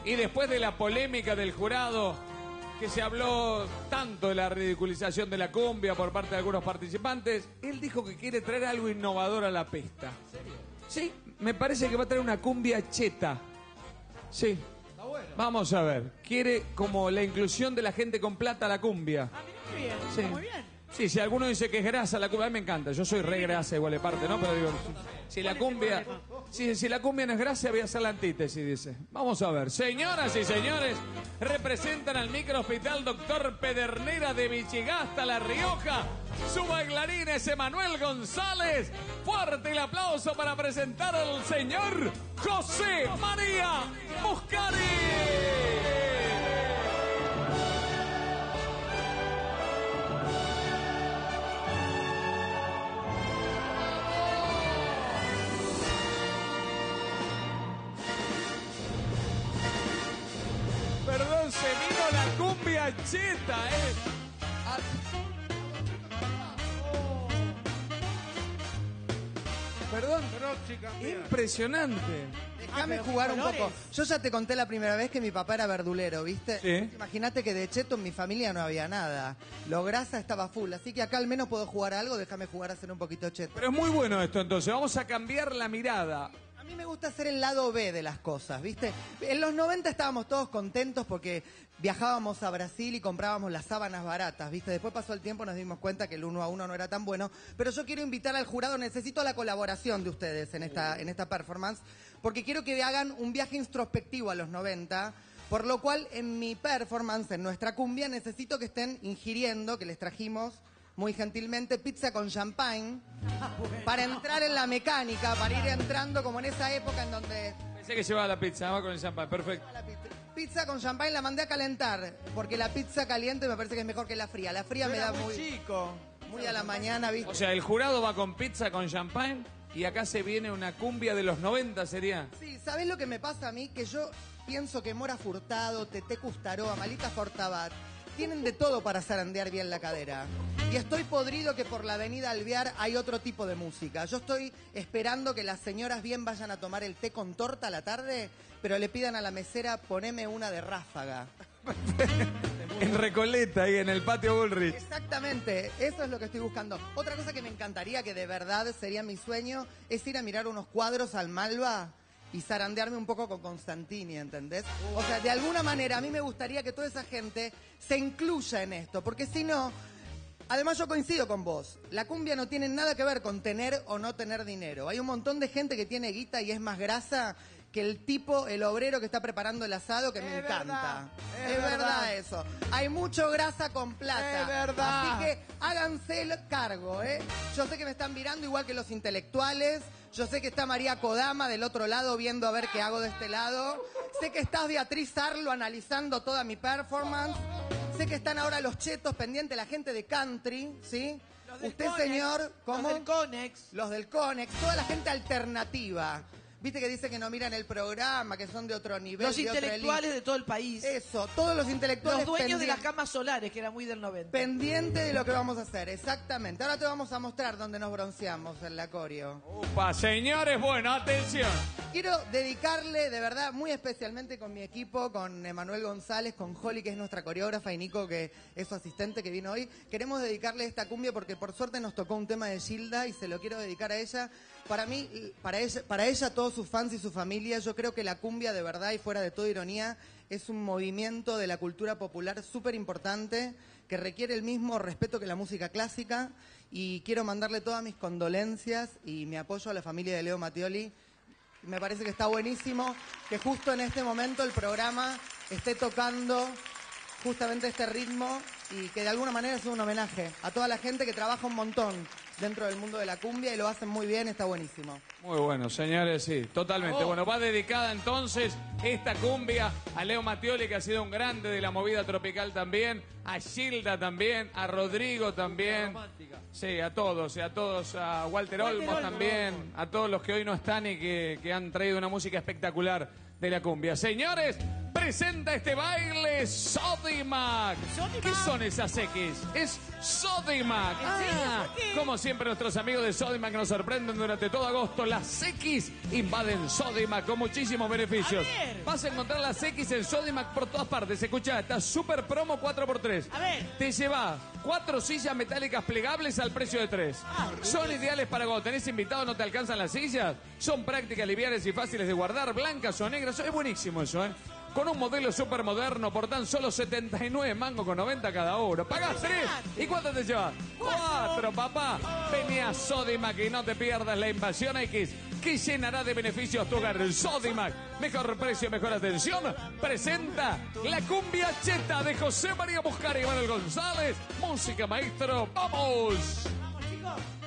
Y después de la polémica del jurado, que se habló tanto de la ridiculización de la cumbia por parte de algunos participantes, él dijo que quiere traer algo innovador a la pista. Sí, me parece que va a traer una cumbia cheta. Sí. Vamos a ver. Quiere como la inclusión de la gente con plata a la cumbia. Bien, Sí. muy bien. Sí, si alguno dice que es grasa la cumbia, a mí me encanta. Yo soy re grasa igual de parte, ¿no? Pero digo, si la cumbia, si, si la cumbia no es grasa, voy a hacer la antítesis, dice. Vamos a ver. Señoras y señores, representan al microhospital doctor Pedernera de Vichigasta, La Rioja. Su bailarín es Emanuel González. Fuerte el aplauso para presentar al señor José María Muscari. Cumbia cheta, ¿eh? Ah, Perdón, impresionante. Déjame jugar un poco. Yo ya te conté la primera vez que mi papá era verdulero, ¿viste? Sí. Imagínate que de cheto en mi familia no había nada. Lo grasa estaba full, así que acá al menos puedo jugar algo, déjame jugar a hacer un poquito cheto. Pero es muy bueno esto, entonces. Vamos a cambiar la mirada. A mí me gusta hacer el lado B de las cosas, ¿viste? En los 90 estábamos todos contentos porque viajábamos a Brasil y comprábamos las sábanas baratas, ¿viste? Después pasó el tiempo, nos dimos cuenta que el uno a uno no era tan bueno. Pero yo quiero invitar al jurado, necesito la colaboración de ustedes en esta, en esta performance, porque quiero que hagan un viaje introspectivo a los 90. Por lo cual, en mi performance, en nuestra cumbia, necesito que estén ingiriendo, que les trajimos muy gentilmente, pizza con champagne, para entrar en la mecánica, para ir entrando como en esa época en donde Pensé que llevaba la pizza, va con el champán, perfecto. Pizza con champán la mandé a calentar, porque la pizza caliente me parece que es mejor que la fría. La fría me Era da muy muy chico. Muy a la mañana, ¿viste? O sea, el jurado va con pizza con champán y acá se viene una cumbia de los 90, sería. Sí, ¿sabés lo que me pasa a mí? Que yo pienso que Mora Furtado, Tete Custaroa, Malita Fortabat, tienen de todo para zarandear bien la cadera. Y estoy podrido que por la avenida Alvear hay otro tipo de música. Yo estoy esperando que las señoras bien vayan a tomar el té con torta a la tarde, pero le pidan a la mesera poneme una de ráfaga. [laughs] En Recoleta, ahí en el patio Bullrich. Exactamente, eso es lo que estoy buscando. Otra cosa que me encantaría, que de verdad sería mi sueño, es ir a mirar unos cuadros al Malva y zarandearme un poco con Constantini, ¿entendés? O sea, de alguna manera a mí me gustaría que toda esa gente se incluya en esto, porque si no, además yo coincido con vos, la cumbia no tiene nada que ver con tener o no tener dinero. Hay un montón de gente que tiene guita y es más grasa que el tipo, el obrero que está preparando el asado, que me encanta. es es verdad verdad. eso. Hay mucho grasa con plata. Es verdad. Así que háganse el cargo, ¿eh? Yo sé que me están mirando igual que los intelectuales. Yo sé que está María Kodama del otro lado viendo a ver qué hago de este lado. Sé que estás Beatriz Arlo analizando toda mi performance. Sé que están ahora los chetos pendientes, la gente de country, ¿sí? del Usted, Conex, señor, ¿cómo? los del Conex. Los del Conex, toda la gente alternativa. Viste que dice que no miran el programa, que son de otro nivel. Los de intelectuales elite. de todo el país. Eso, todos los intelectuales Los dueños de las camas solares, que era muy del 90. Pendiente de lo que vamos a hacer, exactamente. Ahora te vamos a mostrar dónde nos bronceamos en la coreo. Upa, señores, bueno, atención. Quiero dedicarle, de verdad, muy especialmente con mi equipo, con Emanuel González, con Holly, que es nuestra coreógrafa, y Nico, que es su asistente que vino hoy. Queremos dedicarle esta cumbia porque por suerte nos tocó un tema de Gilda y se lo quiero dedicar a ella. Para mí, para ella, para ella, todos sus fans y su familia, yo creo que la cumbia, de verdad y fuera de toda ironía, es un movimiento de la cultura popular súper importante que requiere el mismo respeto que la música clásica. Y quiero mandarle todas mis condolencias y mi apoyo a la familia de Leo Mattioli. Me parece que está buenísimo que justo en este momento el programa esté tocando justamente este ritmo y que de alguna manera es un homenaje a toda la gente que trabaja un montón dentro del mundo de la cumbia y lo hacen muy bien, está buenísimo. Muy bueno, señores, sí, totalmente. Oh. Bueno, va dedicada entonces esta cumbia a Leo Mattioli, que ha sido un grande de la movida tropical también, a Gilda también, a Rodrigo también. Sí, a todos, y a todos, a Walter, Walter Olmos Olmos. también, a todos los que hoy no están y que, que han traído una música espectacular de la cumbia. Señores, presenta este baile Sodimac. ¿Qué son esas X? Es Sodimac. Ah, como siempre, nuestros amigos de Sodimac nos sorprenden durante todo agosto. Las X invaden Sodimac con muchísimos beneficios. Vas a encontrar las X en Sodimac por todas partes. Escucha, está super promo 4x3. A ver. Te lleva cuatro sillas metálicas plegables al precio de tres. Son ideales para cuando tenés invitado no te alcanzan las sillas. Son prácticas, livianas y fáciles de guardar, blancas o negras. Es buenísimo eso, ¿eh? Con un modelo súper moderno por tan solo 79 mangos con 90 cada uno. Pagás tres. ¿Y cuánto te llevas? Cuatro, papá. Vení a Sodimac y no te pierdas la invasión X que llenará de beneficios tu hogar. Sodimac, mejor precio, mejor atención. Presenta la cumbia cheta de José María Buscari y Manuel González. Música maestro, ¡vamos! No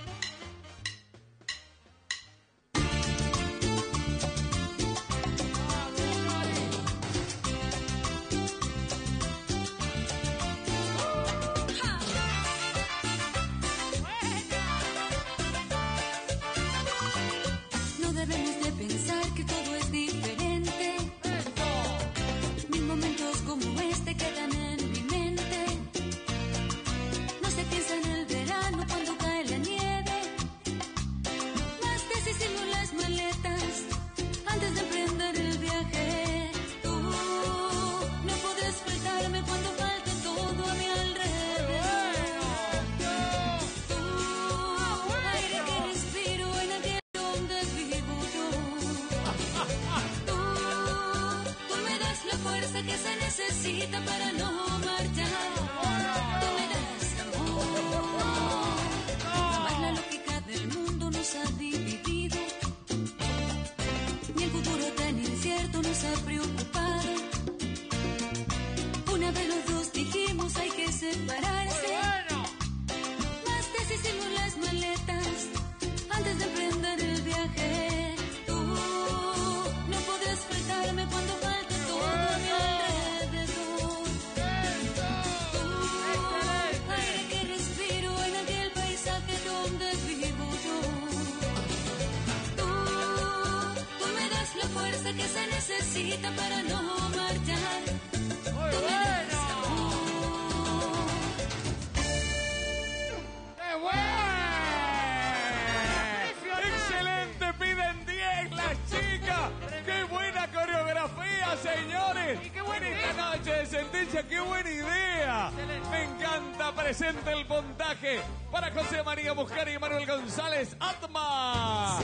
presente el puntaje para José María Muscari y Manuel González Atma.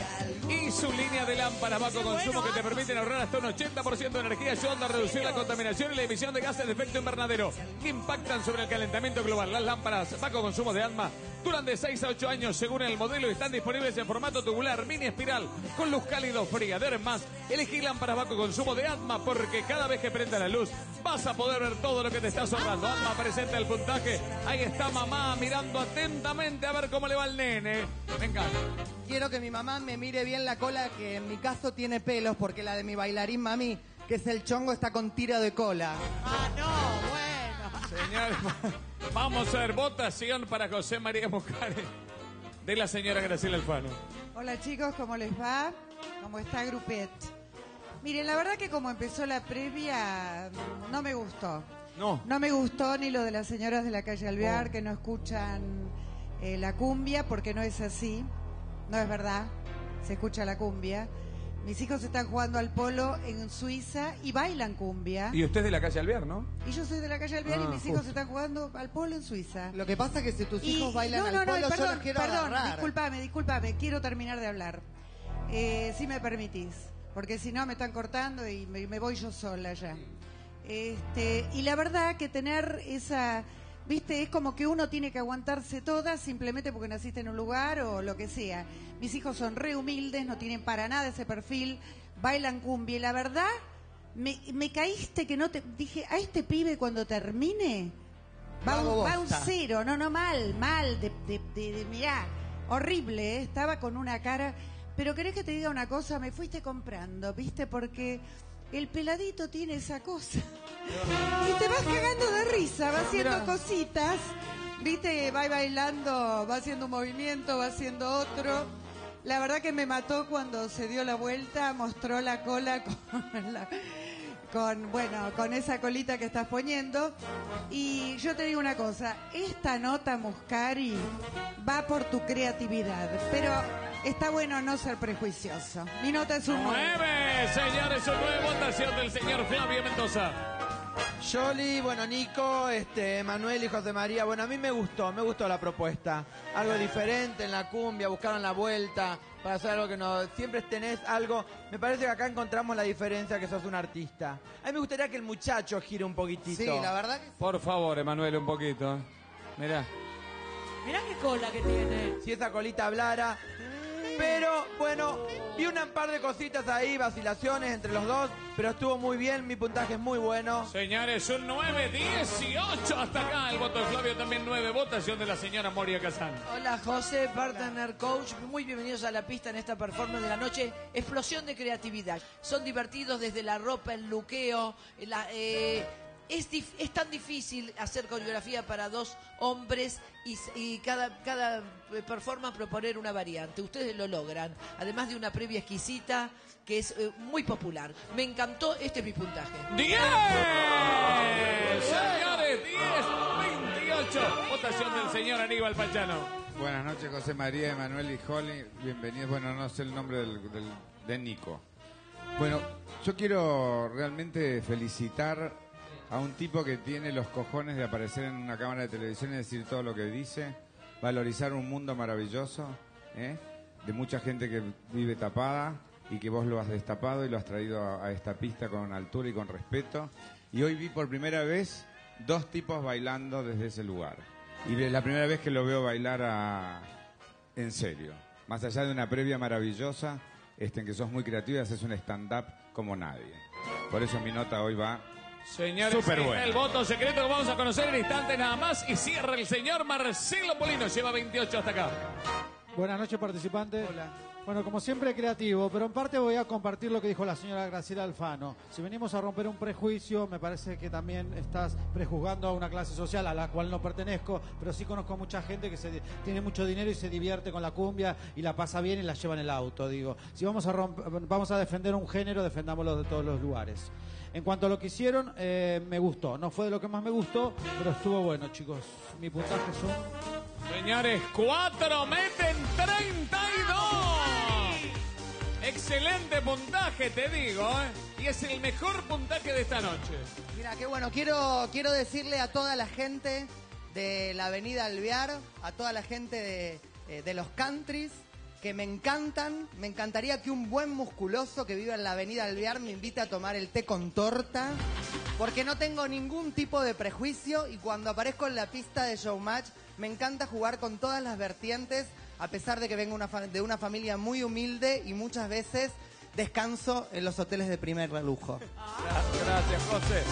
Y su línea de lámparas bajo consumo que te permiten ahorrar hasta un 80% de energía, ayudando a reducir la contaminación y la emisión de gases de efecto invernadero que impactan sobre el calentamiento global. Las lámparas bajo consumo de Atma duran de 6 a 8 años según el modelo y están disponibles en formato tubular, mini espiral, con luz cálido fría. De más, elegí lámparas bajo consumo de Atma porque cada vez que prenda la luz vas a poder ver todo lo que te estás ahorrando. Atma presenta el puntaje. Ahí está mamá mirando atentamente a ver cómo le va al nene. Me encanta. Quiero que mi mamá me mire bien la cola, que en mi caso tiene pelos, porque la de mi bailarín mami, que es el chongo, está con tira de cola. Ah, no, bueno. Señores, [laughs] vamos a ver votación para José María Muscari de la señora Graciela Alfano. Hola chicos, ¿cómo les va? ¿Cómo está Grupet? Miren, la verdad que como empezó la previa, no me gustó. No. No me gustó ni lo de las señoras de la calle Alvear que no escuchan eh, la cumbia, porque no es así. No es verdad. Se escucha la cumbia. Mis hijos están jugando al polo en Suiza y bailan cumbia. Y usted es de la calle Alvear, ¿no? Y yo soy de la calle Alvear y Ah, mis hijos están jugando al polo en Suiza. Lo que pasa es que si tus Y- hijos bailan no, al no, no, polo, yo perdón, los quiero perdón, agarrar. discúlpame, discúlpame, quiero terminar de hablar. Eh, si me permitís, porque si no me están cortando y me, me voy yo sola ya. Este, y la verdad que tener esa, viste, es como que uno tiene que aguantarse todas simplemente porque naciste en un lugar o lo que sea. Mis hijos son re humildes, no tienen para nada ese perfil, bailan cumbia y la verdad me, me caíste que no te dije a este pibe cuando termine va, un, va un cero, no, no, mal, mal, de, de, de- de- mirá, horrible, ¿eh? estaba con una cara, pero querés que te diga una cosa, me fuiste comprando, ¿viste? Porque el peladito tiene esa cosa [laughs] y te vas cagando de risa, va haciendo Mirá. cositas, ¿viste? Va bailando, va haciendo un movimiento, va haciendo otro. La verdad que me mató cuando se dio la vuelta, mostró la cola [laughs] con la, con bueno, con esa colita que estás poniendo. Y yo te digo una cosa, esta nota Muscari va por tu creatividad, pero está bueno no ser prejuicioso. Mi nota es un nueve. Nueve, señores, una nueva votación del señor Flavio Mendoza. Yoli, bueno, Nico, este, Manuel y José María. Bueno, a mí me gustó, me gustó la propuesta. Algo diferente en la cumbia, buscaron la vuelta para hacer algo que no. Siempre tenés algo. Me parece que acá encontramos la diferencia que sos un artista. A mí me gustaría que el muchacho gire un poquitito. Sí, la verdad que Por favor, Emanuel, un poquito. Mirá. Mirá qué cola que tiene. Si esa colita hablara. Pero bueno, vi un par de cositas ahí, vacilaciones entre los dos, pero estuvo muy bien, mi puntaje es muy bueno. Señores, un 9, 18 hasta acá. El voto de Flavio también 9. Votación de la señora Moria Kazán. Hola José, partner coach, muy bienvenidos a la pista en esta performance de la noche. Explosión de creatividad. Son divertidos desde la ropa, el luqueo, la, eh, es, dif- es tan difícil hacer coreografía para dos hombres y, cada, cada eh, performance proponer una variante. Ustedes lo logran, además de una previa exquisita que es eh, muy popular. Me encantó, este es mi puntaje. 10. Señores, 10, 28. Votación del señor Aníbal Pachano. Buenas noches, José María, Emanuel y Holly. Bienvenidos. Bueno, no sé el nombre del, del- de Nico. Bueno, yo quiero realmente felicitar a un tipo que tiene los cojones de aparecer en una cámara de televisión y decir todo lo que dice, valorizar un mundo maravilloso, ¿eh? de mucha gente que vive tapada y que vos lo has destapado y lo has traído a, esta pista con altura y con respeto. Y hoy vi por primera vez dos tipos bailando desde ese lugar. Y es la primera vez que lo veo bailar a- en serio. Más allá de una previa maravillosa, este, en que sos muy creativa, haces un stand-up como nadie. Por eso mi nota hoy va Señores, Súper está bueno. el voto secreto que vamos a conocer en instantes nada más. Y cierra el señor Marcelo Polino. Lleva 28 hasta acá. Buenas noches, participantes. Bueno, como siempre creativo, pero en parte voy a compartir lo que dijo la señora Graciela Alfano. Si venimos a romper un prejuicio, me parece que también estás prejuzgando a una clase social a la cual no pertenezco, pero sí conozco mucha gente que se, tiene mucho dinero y se divierte con la cumbia y la pasa bien y la lleva en el auto, digo. Si vamos a, romp- vamos a defender un género, defendámoslo de todos los lugares. En cuanto a lo que hicieron, eh, me gustó. No fue de lo que más me gustó, pero estuvo bueno, chicos. Mi puntaje es un... Señores, 4 meten 32. Excelente puntaje, te digo, ¿eh? Y es el mejor puntaje de esta noche. Mira, qué bueno. Quiero, quiero decirle a toda la gente de la Avenida Alvear, a toda la gente de, eh, de los countries, que me encantan. Me encantaría que un buen musculoso que viva en la Avenida Alvear me invite a tomar el té con torta. Porque no tengo ningún tipo de prejuicio y cuando aparezco en la pista de Showmatch me encanta jugar con todas las vertientes, a pesar de que vengo de una familia muy humilde y muchas veces descanso en los hoteles de primer lujo. Gracias, José.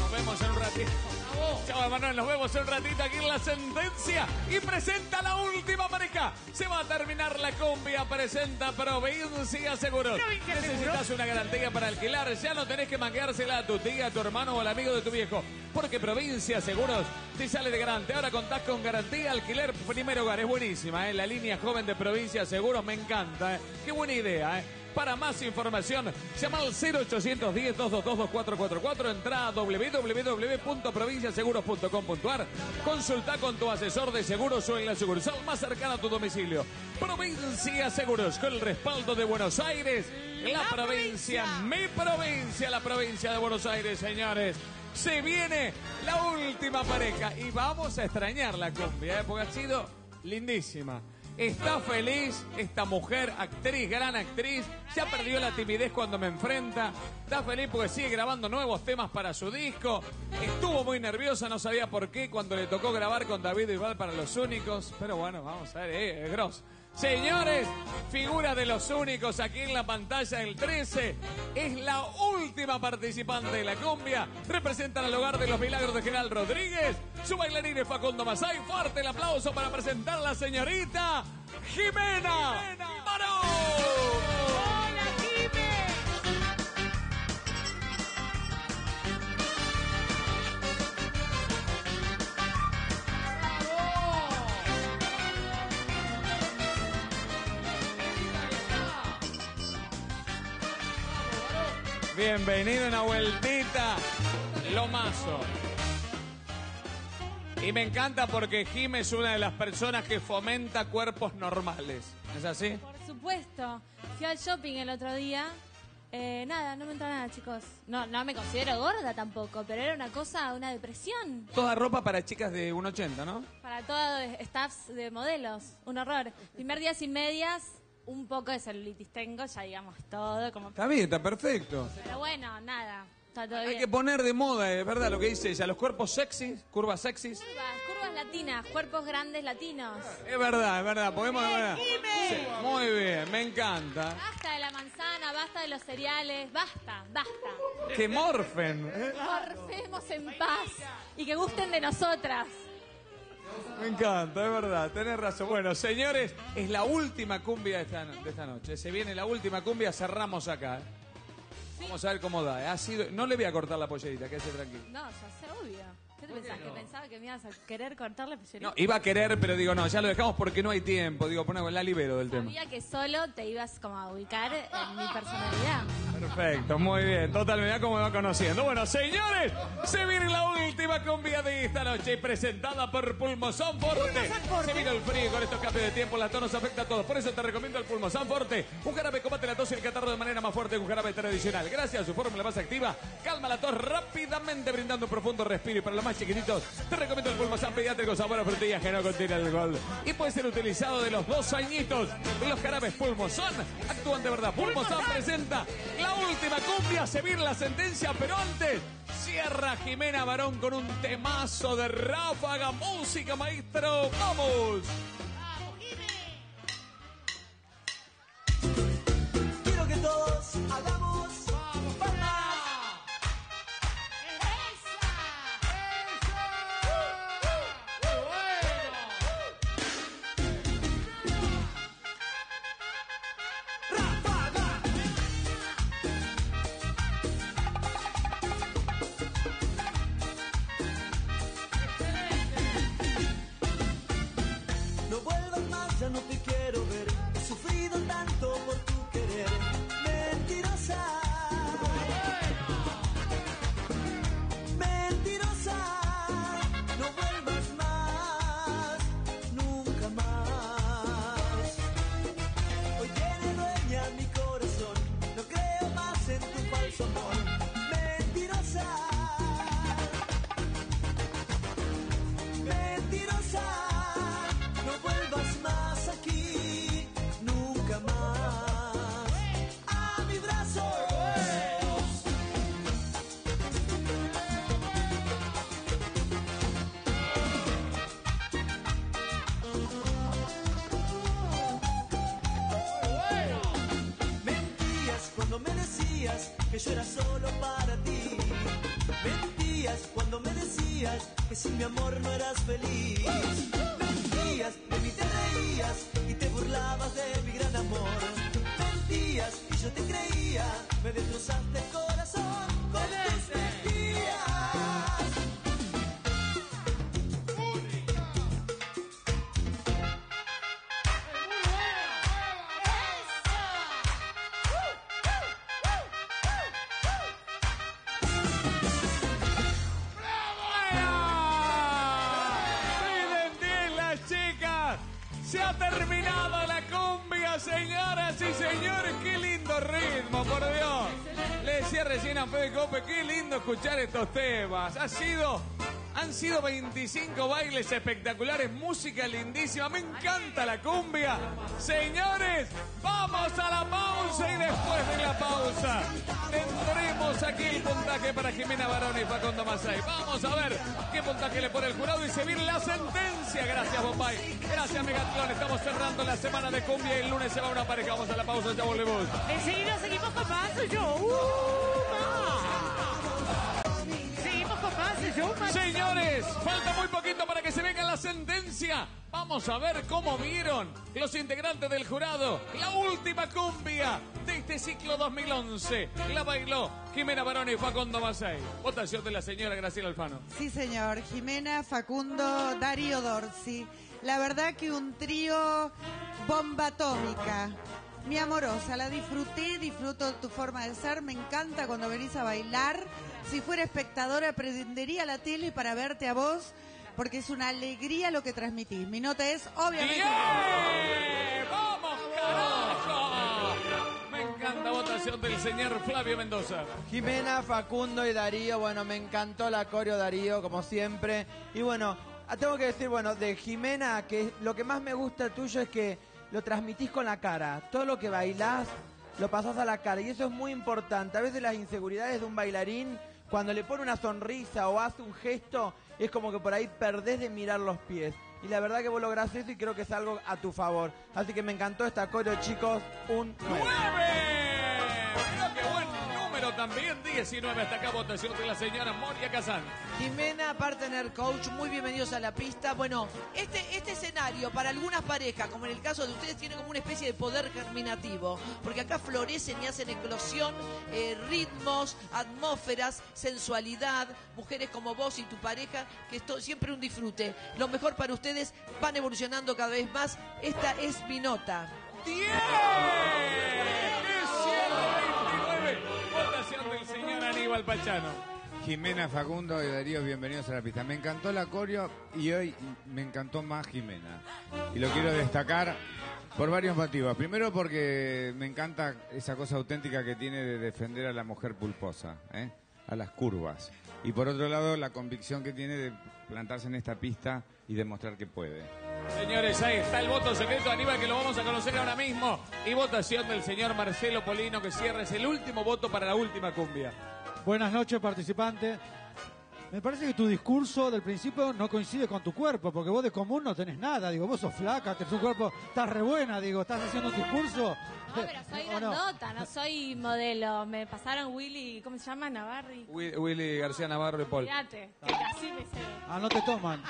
Nos vemos en un ratito. Chao, Emanuel. Nos vemos un ratito aquí en la sentencia. Y presenta la última pareja. Se va a terminar la cumbia. Presenta Provincia Seguros. Necesitas una garantía para alquilar. Ya no tenés que manqueársela a tu tía, a tu hermano o al amigo de tu viejo. Porque Provincia Seguros te sale de garante. Ahora contás con garantía alquiler primer hogar. Es buenísima, ¿eh? La línea joven de Provincia Seguros me encanta. ¿eh? Qué buena idea, ¿eh? Para más información, llama al 0810-222-2444, entra a www.provinciaseguros.com.ar, consulta con tu asesor de seguros o en la sucursal más cercana a tu domicilio. Provincia Seguros, con el respaldo de Buenos Aires, la, provincia, mi provincia, la provincia de Buenos Aires, señores. Se viene la última pareja y vamos a extrañar la cumbia, ¿eh? porque ha sido lindísima. Está feliz esta mujer, actriz, gran actriz. Ya perdió la timidez cuando me enfrenta. Está feliz porque sigue grabando nuevos temas para su disco. Estuvo muy nerviosa, no sabía por qué cuando le tocó grabar con David Bisbal para Los Únicos. Pero bueno, vamos a ver, eh, es grosso. Señores, figura de los únicos aquí en la pantalla el 13. Es la última participante de la cumbia. Representan al hogar de los milagros de General Rodríguez. Su bailarín es Facundo Masay. Fuerte el aplauso para presentar a la señorita Jimena Barón. Bienvenido una vueltita, Lomazo. Y me encanta porque Jim es una de las personas que fomenta cuerpos normales. ¿Es así? Por supuesto. Fui al shopping el otro día. Eh, nada, no me entra nada, chicos. No, no me considero gorda tampoco, pero era una cosa, una depresión. Toda ropa para chicas de 1,80, ¿no? Para todos staffs de modelos, un horror. Primer día sin medias, un poco de celulitis tengo, ya digamos todo, como... Está bien, está perfecto. Pero bueno, nada, está todo Hay bien. que poner de moda, es verdad lo que dice ella, los cuerpos sexys, curvas sexys. Curvas, curvas latinas, cuerpos grandes latinos. Es verdad, es verdad, podemos... Sí, muy bien, me encanta. Basta de la manzana, basta de los cereales, basta, basta. Que morfen. Morfemos en paz y que gusten de nosotras. Me encanta, es verdad, tenés razón. Bueno, señores, es la última cumbia de esta, de esta noche. Se viene la última cumbia, cerramos acá. Vamos a ver cómo da. ¿eh? Ha sido... No le voy a cortar la pollerita, quédese tranquilo. No, ya sé, obvio. ¿Qué te pensás? ¿Que pensaba que me ibas a querer cortar la? No, iba a querer, pero digo, no, ya lo dejamos porque no hay tiempo. Digo, ponemos la libero del tema. Sabía que solo te ibas como a ubicar en mi personalidad. Perfecto, muy bien. Total, mirá cómo me va conociendo. Bueno, señores, se viene la última cumbia de esta noche presentada por Pulmozón Forte. Se vino el frío con estos cambios de tiempo, la tos nos afecta a todos. Por eso te recomiendo el Pulmozón Forte. Un jarabe combate la tos y el catarro de manera más fuerte que un jarabe tradicional. Gracias a su fórmula más activa, calma la tos rápidamente brindando un profundo respiro. Y para los más chiquititos, te recomiendo el Pulmozón Pediátrico sabor a frutillas que no contiene alcohol. Y puede ser utilizado de los dos añitos. Los jarabes Pulmozón actúan de verdad. Pulmozón presenta la última cumbia, se viene la sentencia, pero antes cierra Jimena Barón con un temazo de ráfaga, música, maestro. ¡Vamos! Quiero que todos Ritmo, por Dios. Le decía recién a Fede Cope, qué lindo escuchar estos temas. Ha sido, han sido 25 bailes espectaculares, música lindísima. Me encanta la cumbia. Señores, vamos a la pausa y después de la pausa tendremos aquí el puntaje para Jimena Barón y Facundo Masay. Vamos a ver qué puntaje le pone el jurado y se viene la sentencia. Gracias, Bombay. Gracias, Megatlón. Estamos cerrando la semana de cumbia y el lunes se va una pareja. Vamos a la pausa, ya volvemos. Enseguida seguimos con más, yo. Uh, Señores, falta muy poquito para que se venga la sentencia. Vamos a ver cómo vieron los integrantes del jurado la última cumbia de este ciclo 2011. La bailó Jimena Barón y Facundo Masay. Votación de la señora Graciela Alfano. Sí, señor. Jimena, Facundo, Darío Dorsi. La verdad que un trío bomba atómica. Mi amorosa, la disfruté, disfruto tu forma de ser. Me encanta cuando venís a bailar. Si fuera espectadora, prendería la tele para verte a vos, porque es una alegría lo que transmitís. Mi nota es, obviamente. ¡Bien! ¡Vamos, carajo! Me encanta votación del señor Flavio Mendoza. Jimena, Facundo y Darío, bueno, me encantó la coreo Darío, como siempre. Y bueno, ah, tengo que decir, bueno, de Jimena, que lo que más me gusta tuyo es que lo transmitís con la cara. Todo lo que bailás, lo pasás a la cara. Y eso es muy importante. A veces las inseguridades de un bailarín, cuando le pone una sonrisa o hace un gesto, es como que por ahí perdés de mirar los pies. Y la verdad que vos lográs eso y creo que es algo a tu favor. Así que me encantó esta coreo, chicos. Un 9. También, 19 hasta acá votación de la señora Moria Kazán. Jimena, partner coach, muy bienvenidos a la pista. Bueno, este, este escenario para algunas parejas, como en el caso de ustedes, tiene como una especie de poder germinativo, porque acá florecen y hacen eclosión eh, ritmos, atmósferas, sensualidad, mujeres como vos y tu pareja, que es to- siempre un disfrute. Lo mejor para ustedes, van evolucionando cada vez más. Esta es mi nota. Votación Aníbal Pachano. Jimena, Facundo y Darío, bienvenidos a la pista. Me encantó la coreo y hoy me encantó más Jimena. Y lo quiero destacar por varios motivos. Primero porque me encanta esa cosa auténtica que tiene de defender a la mujer pulposa, ¿eh? a las curvas. Y por otro lado, la convicción que tiene de plantarse en esta pista y demostrar que puede. Señores, ahí está el voto secreto de Aníbal que lo vamos a conocer ahora mismo. Y votación del señor Marcelo Polino que cierra. Es el último voto para la última cumbia. Buenas noches, participantes. Me parece que tu discurso del principio no coincide con tu cuerpo, porque vos de común no tenés nada. Digo, vos sos flaca, tenés un cuerpo, estás re buena, digo, estás haciendo un discurso. No, pero [laughs] soy grandota, no soy modelo. Me pasaron Willy, ¿cómo se llama? Navarri. Wi- Willy García Navarro y Paul. Fíjate, que casi me sé. Ah, no te toman.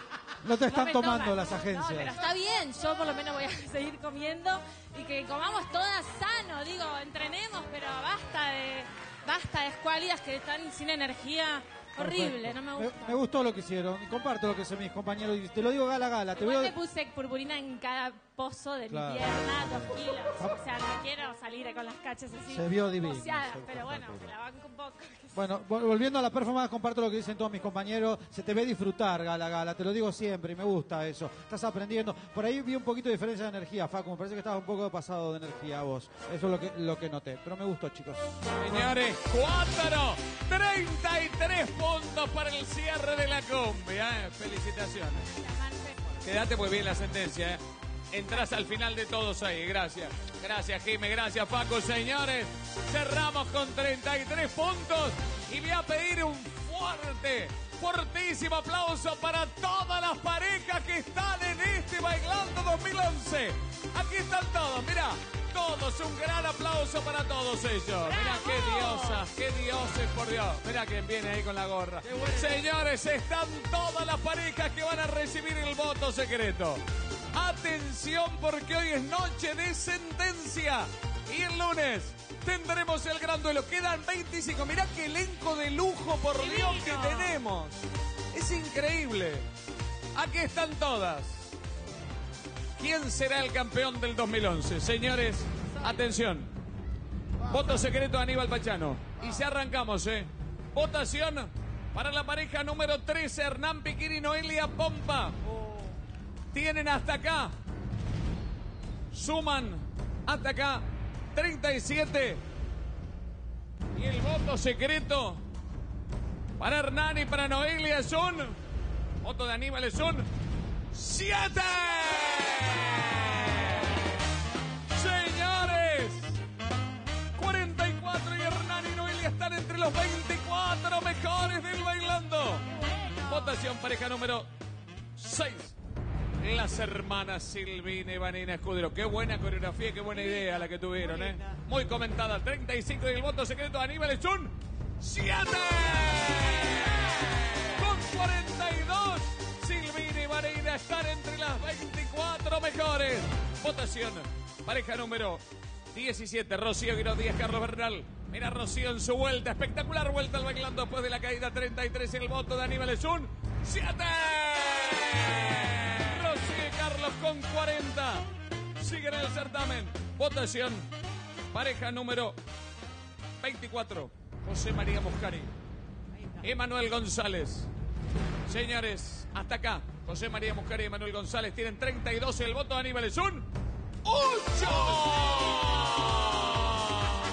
No te están tomando toman. las No, pero agencias. está bien, yo por lo menos voy a [laughs] seguir comiendo y que comamos todas sano, digo, entrenemos, pero basta de basta de que están sin energía. Horrible, no me gusta. Me gustó lo que hicieron. y Comparto lo que hacen mis compañeros. Y te lo digo gala gala. Te Igual veo... me puse purpurina en cada pozo de Claro. mi pierna, dos kilos. O sea, no quiero salir con las cachas así. Se vio divino, se- pero bueno, la banco un poco. Bueno, vol- volviendo a la performance, comparto lo que dicen todos mis compañeros. Se te ve disfrutar, Gala Gala, te lo digo siempre y me gusta eso. Estás aprendiendo. Por ahí vi un poquito de diferencia de energía, Facu. Me parece que estabas un poco pasado de energía vos. Eso es lo que, lo que noté. Pero me gustó, chicos. Señores, 4, 33 puntos para el cierre de la cumbia. ¿eh? Felicitaciones. Quédate muy bien la sentencia. ¿eh? Entrás al final de todos ahí. Gracias. Gracias, Jime. Gracias, Paco. Señores, cerramos con 33 puntos. Y voy a pedir un fuerte, fortísimo aplauso para todas las parejas que están en este Bailando 2011. Aquí están todos, mira. Todos, un gran aplauso para todos ellos. Mira qué diosas, qué dioses, por Dios. Mira quién viene ahí con la gorra. Señores, están todas las parejas que van a recibir el voto secreto. Atención porque hoy es noche de sentencia. Y el lunes tendremos el gran duelo. Quedan 25. Mirá qué elenco de lujo, por Dios, que tenemos. Es increíble. Aquí están todas. ¿Quién será el campeón del 2011? Señores, atención. Voto secreto a Aníbal Pachano. Y si arrancamos, ¿eh? Votación para la pareja número 13, Hernán Piquiri y Noelia Pompa. Tienen hasta acá. Suman hasta acá 37. Y el voto secreto para Hernán y para Noelia son. Voto de Aníbal un 7. Señores, 44 y Hernán y Noelia están entre los 24 mejores del bailando. Votación pareja número 6. Las hermanas Silvina y Vanina Escudero. Qué buena coreografía, qué buena idea la que tuvieron, ¿eh? Muy comentada. 35 y el voto secreto de Aníbal es un 7. Con 42. Silvina y Vanina están entre las 24 mejores. Votación. Pareja número 17. Rocío Guiro Díaz, Carlos Bernal. Mira Rocío en su vuelta. Espectacular vuelta al bailando después de la caída. 33 el voto de Aníbal es un En el certamen. Votación. Pareja número 24. José María Muscari. Emanuel González. Señores, hasta acá. José María Muscari y Emanuel González tienen 32 y el voto de Aníbal es un 8.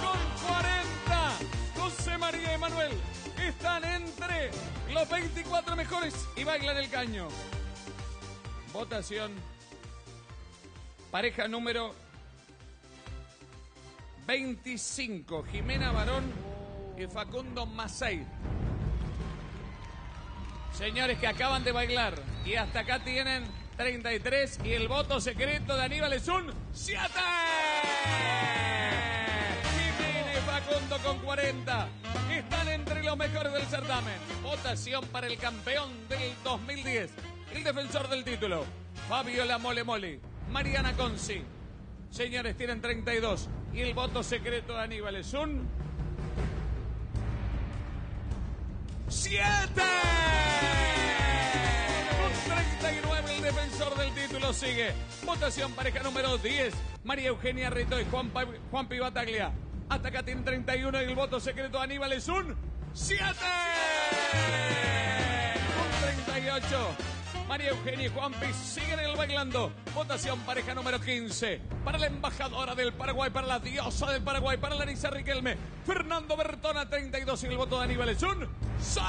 Con 40. José María y Emanuel están entre los 24 mejores y bailan el caño. Votación. Pareja número 25. Jimena Barón y Facundo Masei. Señores que acaban de bailar y hasta acá tienen 33 y el voto secreto de Aníbal es un 7. Jimena y Facundo con 40 están entre los mejores del certamen. Votación para el campeón del 2010, el defensor del título, Fabiola Mole Mole, Mariana Conci. Señores, tienen 32 y el voto secreto de Aníbal es un 7. Con 39 el defensor del título sigue. Votación pareja número 10. María Eugenia Rito y Juan, Pa- Juan Pibataglia. Hasta acá tienen 31 y el voto secreto de Aníbal es un 7. Con 38. María Eugenia y Juanpi siguen el bailando. Votación pareja número 15. Para la embajadora del Paraguay, para la diosa del Paraguay, para Larisa Riquelme. Fernando Bertona, 32 y el voto de Aníbal es un 6.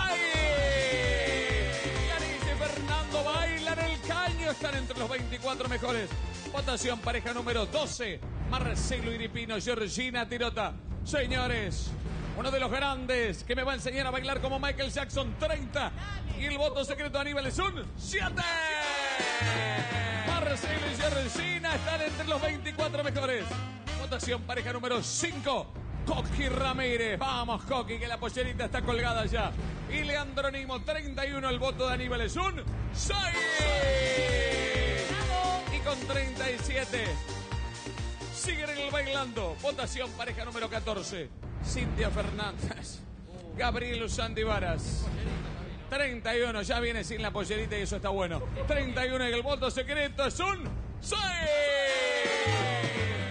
Larisa y Fernando bailan el caño. Están entre los 24 mejores. Votación pareja número 12. Marcelo Iripino, Georgina Tirota. Señores, uno de los grandes que me va a enseñar a bailar como Michael Jackson, 30. Y el voto secreto de Aníbal es un 7. Marcelo y Georgina están entre los 24 mejores. Votación pareja número 5. Coqui Ramírez. Vamos, Coqui, que la pollerita está colgada ya. Y Leandro Nimo, 31. El voto de Aníbal es un 6. Y con 37. Siguen en el bailando. Votación pareja número 14. Cintia Fernández. Gabriel Usandi Varas. 31, ya viene sin la pollerita y eso está bueno. 31 y el voto secreto es un 6.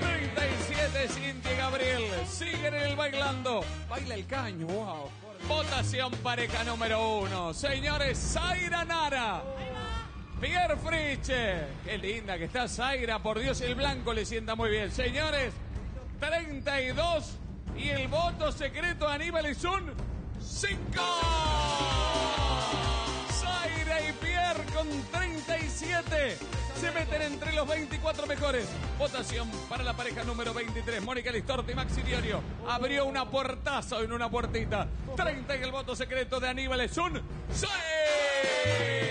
37, Cintia y Gabriel. Siguen en el bailando. Baila el caño, wow. Votación pareja número 1. Señores, Zaira Nara. Pierre Friche. Qué linda que está Zaira, por Dios, el blanco le sienta muy bien. Señores, 32 y el voto secreto de Aníbal es un 5. Zaira y Pierre con 37 se meten entre los 24 mejores. Votación para la pareja número 23, Mónica Listorti y Maxi Diorio. Abrió una puertaza en una puertita. 30 y el voto secreto de Aníbal es un 6.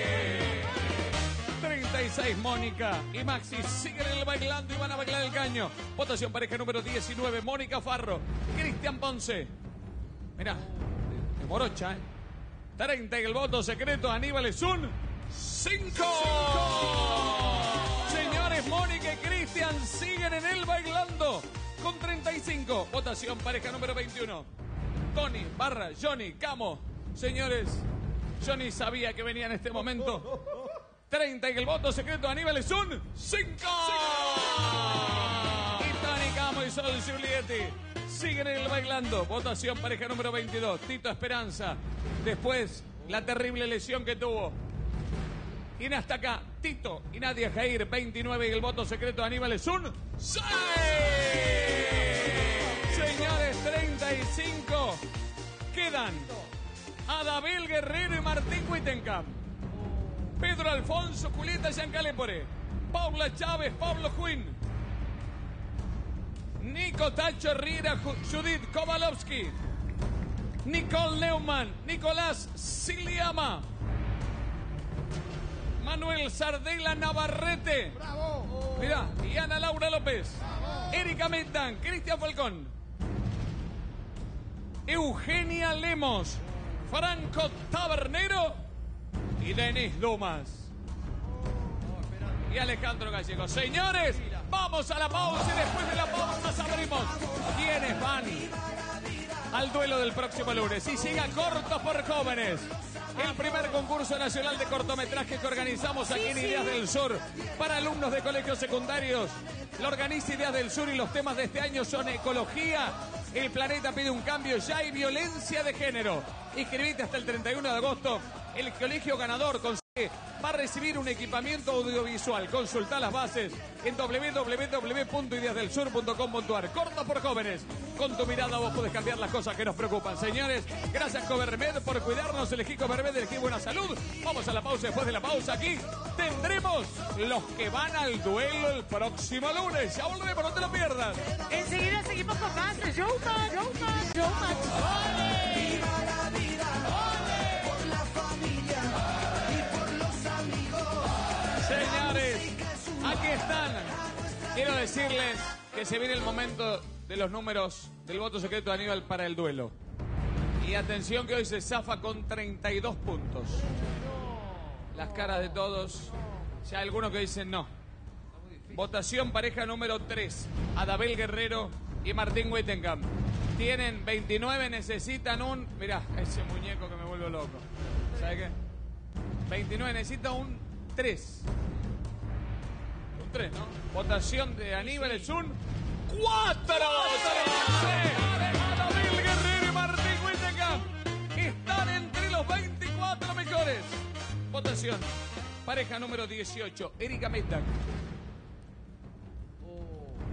36 6, Mónica y Maxi siguen en el bailando y van a bailar el caño. Votación pareja número 19, Mónica Farro, Cristian Ponce. Mirá, de morocha, ¿eh? 30 en el voto secreto, Aníbal es un 5. Señores, Mónica y Cristian siguen en el bailando con 35. Votación pareja número 21. Tony, Barra, Johnny, Camo. Señores, Johnny sabía que venía en este momento. 30 en el voto secreto, Aníbal es un 5. Y Tony, Camo y Sol Giulietti siguen en el bailando. Votación pareja número 22. Tito Esperanza. Después, la terrible lesión que tuvo. Y hasta acá, Tito y Nadia Jair, 29 y el voto secreto de Aníbal es un 6. Señores, 35 quedan Adabel Guerrero y Martín Huitenkamp. Pedro Alfonso, Julieta Giancalepore. Paula Chávez, Pablo Juin. Nico Tacho Herrera, Ju- Judith Kowalowski. Nicole Neumann, Nicolás Siliama. Manuel Sardela Navarrete. Bravo. Mirá, y Ana Laura López. Erika Metan, Cristian Falcón. Eugenia Lemos. Franco Tabernero. Y Denis Dumas. Y Alejandro Gallego. Señores, vamos a la pausa y después de la pausa sabremos quiénes van al duelo del próximo lunes. Y siga Cortos por Jóvenes. El primer concurso nacional de cortometraje que organizamos aquí en Ideas del Sur para alumnos de colegios secundarios. Lo organiza Ideas del Sur y los temas de este año son ecología, el planeta pide un cambio ya y violencia de género. Inscribite hasta el 31 de agosto. El colegio ganador consigue, va a recibir un equipamiento audiovisual. Consulta las bases en www.ideasdelsur.com.ar. Cortos por jóvenes. Con tu mirada vos podés cambiar las cosas que nos preocupan. Señores, gracias Covermed por cuidarnos. Elegí Covermed, elegí buena salud. Vamos a la pausa. Después de la pausa aquí tendremos los que van al duelo el próximo lunes. Ya volvemos, no te lo pierdas. Enseguida seguimos con más de Showman, Showman. Aquí están. Quiero decirles que se viene el momento de los números del voto secreto de Aníbal para el duelo. Y atención que hoy se zafa con 32 puntos. Las caras de todos. Ya hay algunos que dicen no. Votación pareja número 3. Adabel Guerrero y Martín Wittenkamp. Tienen 29, necesitan un... Mirá, ese muñeco que me vuelve loco. ¿Sabe qué? 29, necesita un 3. Un 3, ¿no? Votación de Aníbal es un 4. Adabel Guerrero y Martín Wittenkamp están entre los 24 mejores. Votación. Pareja número 18, Erika Metak.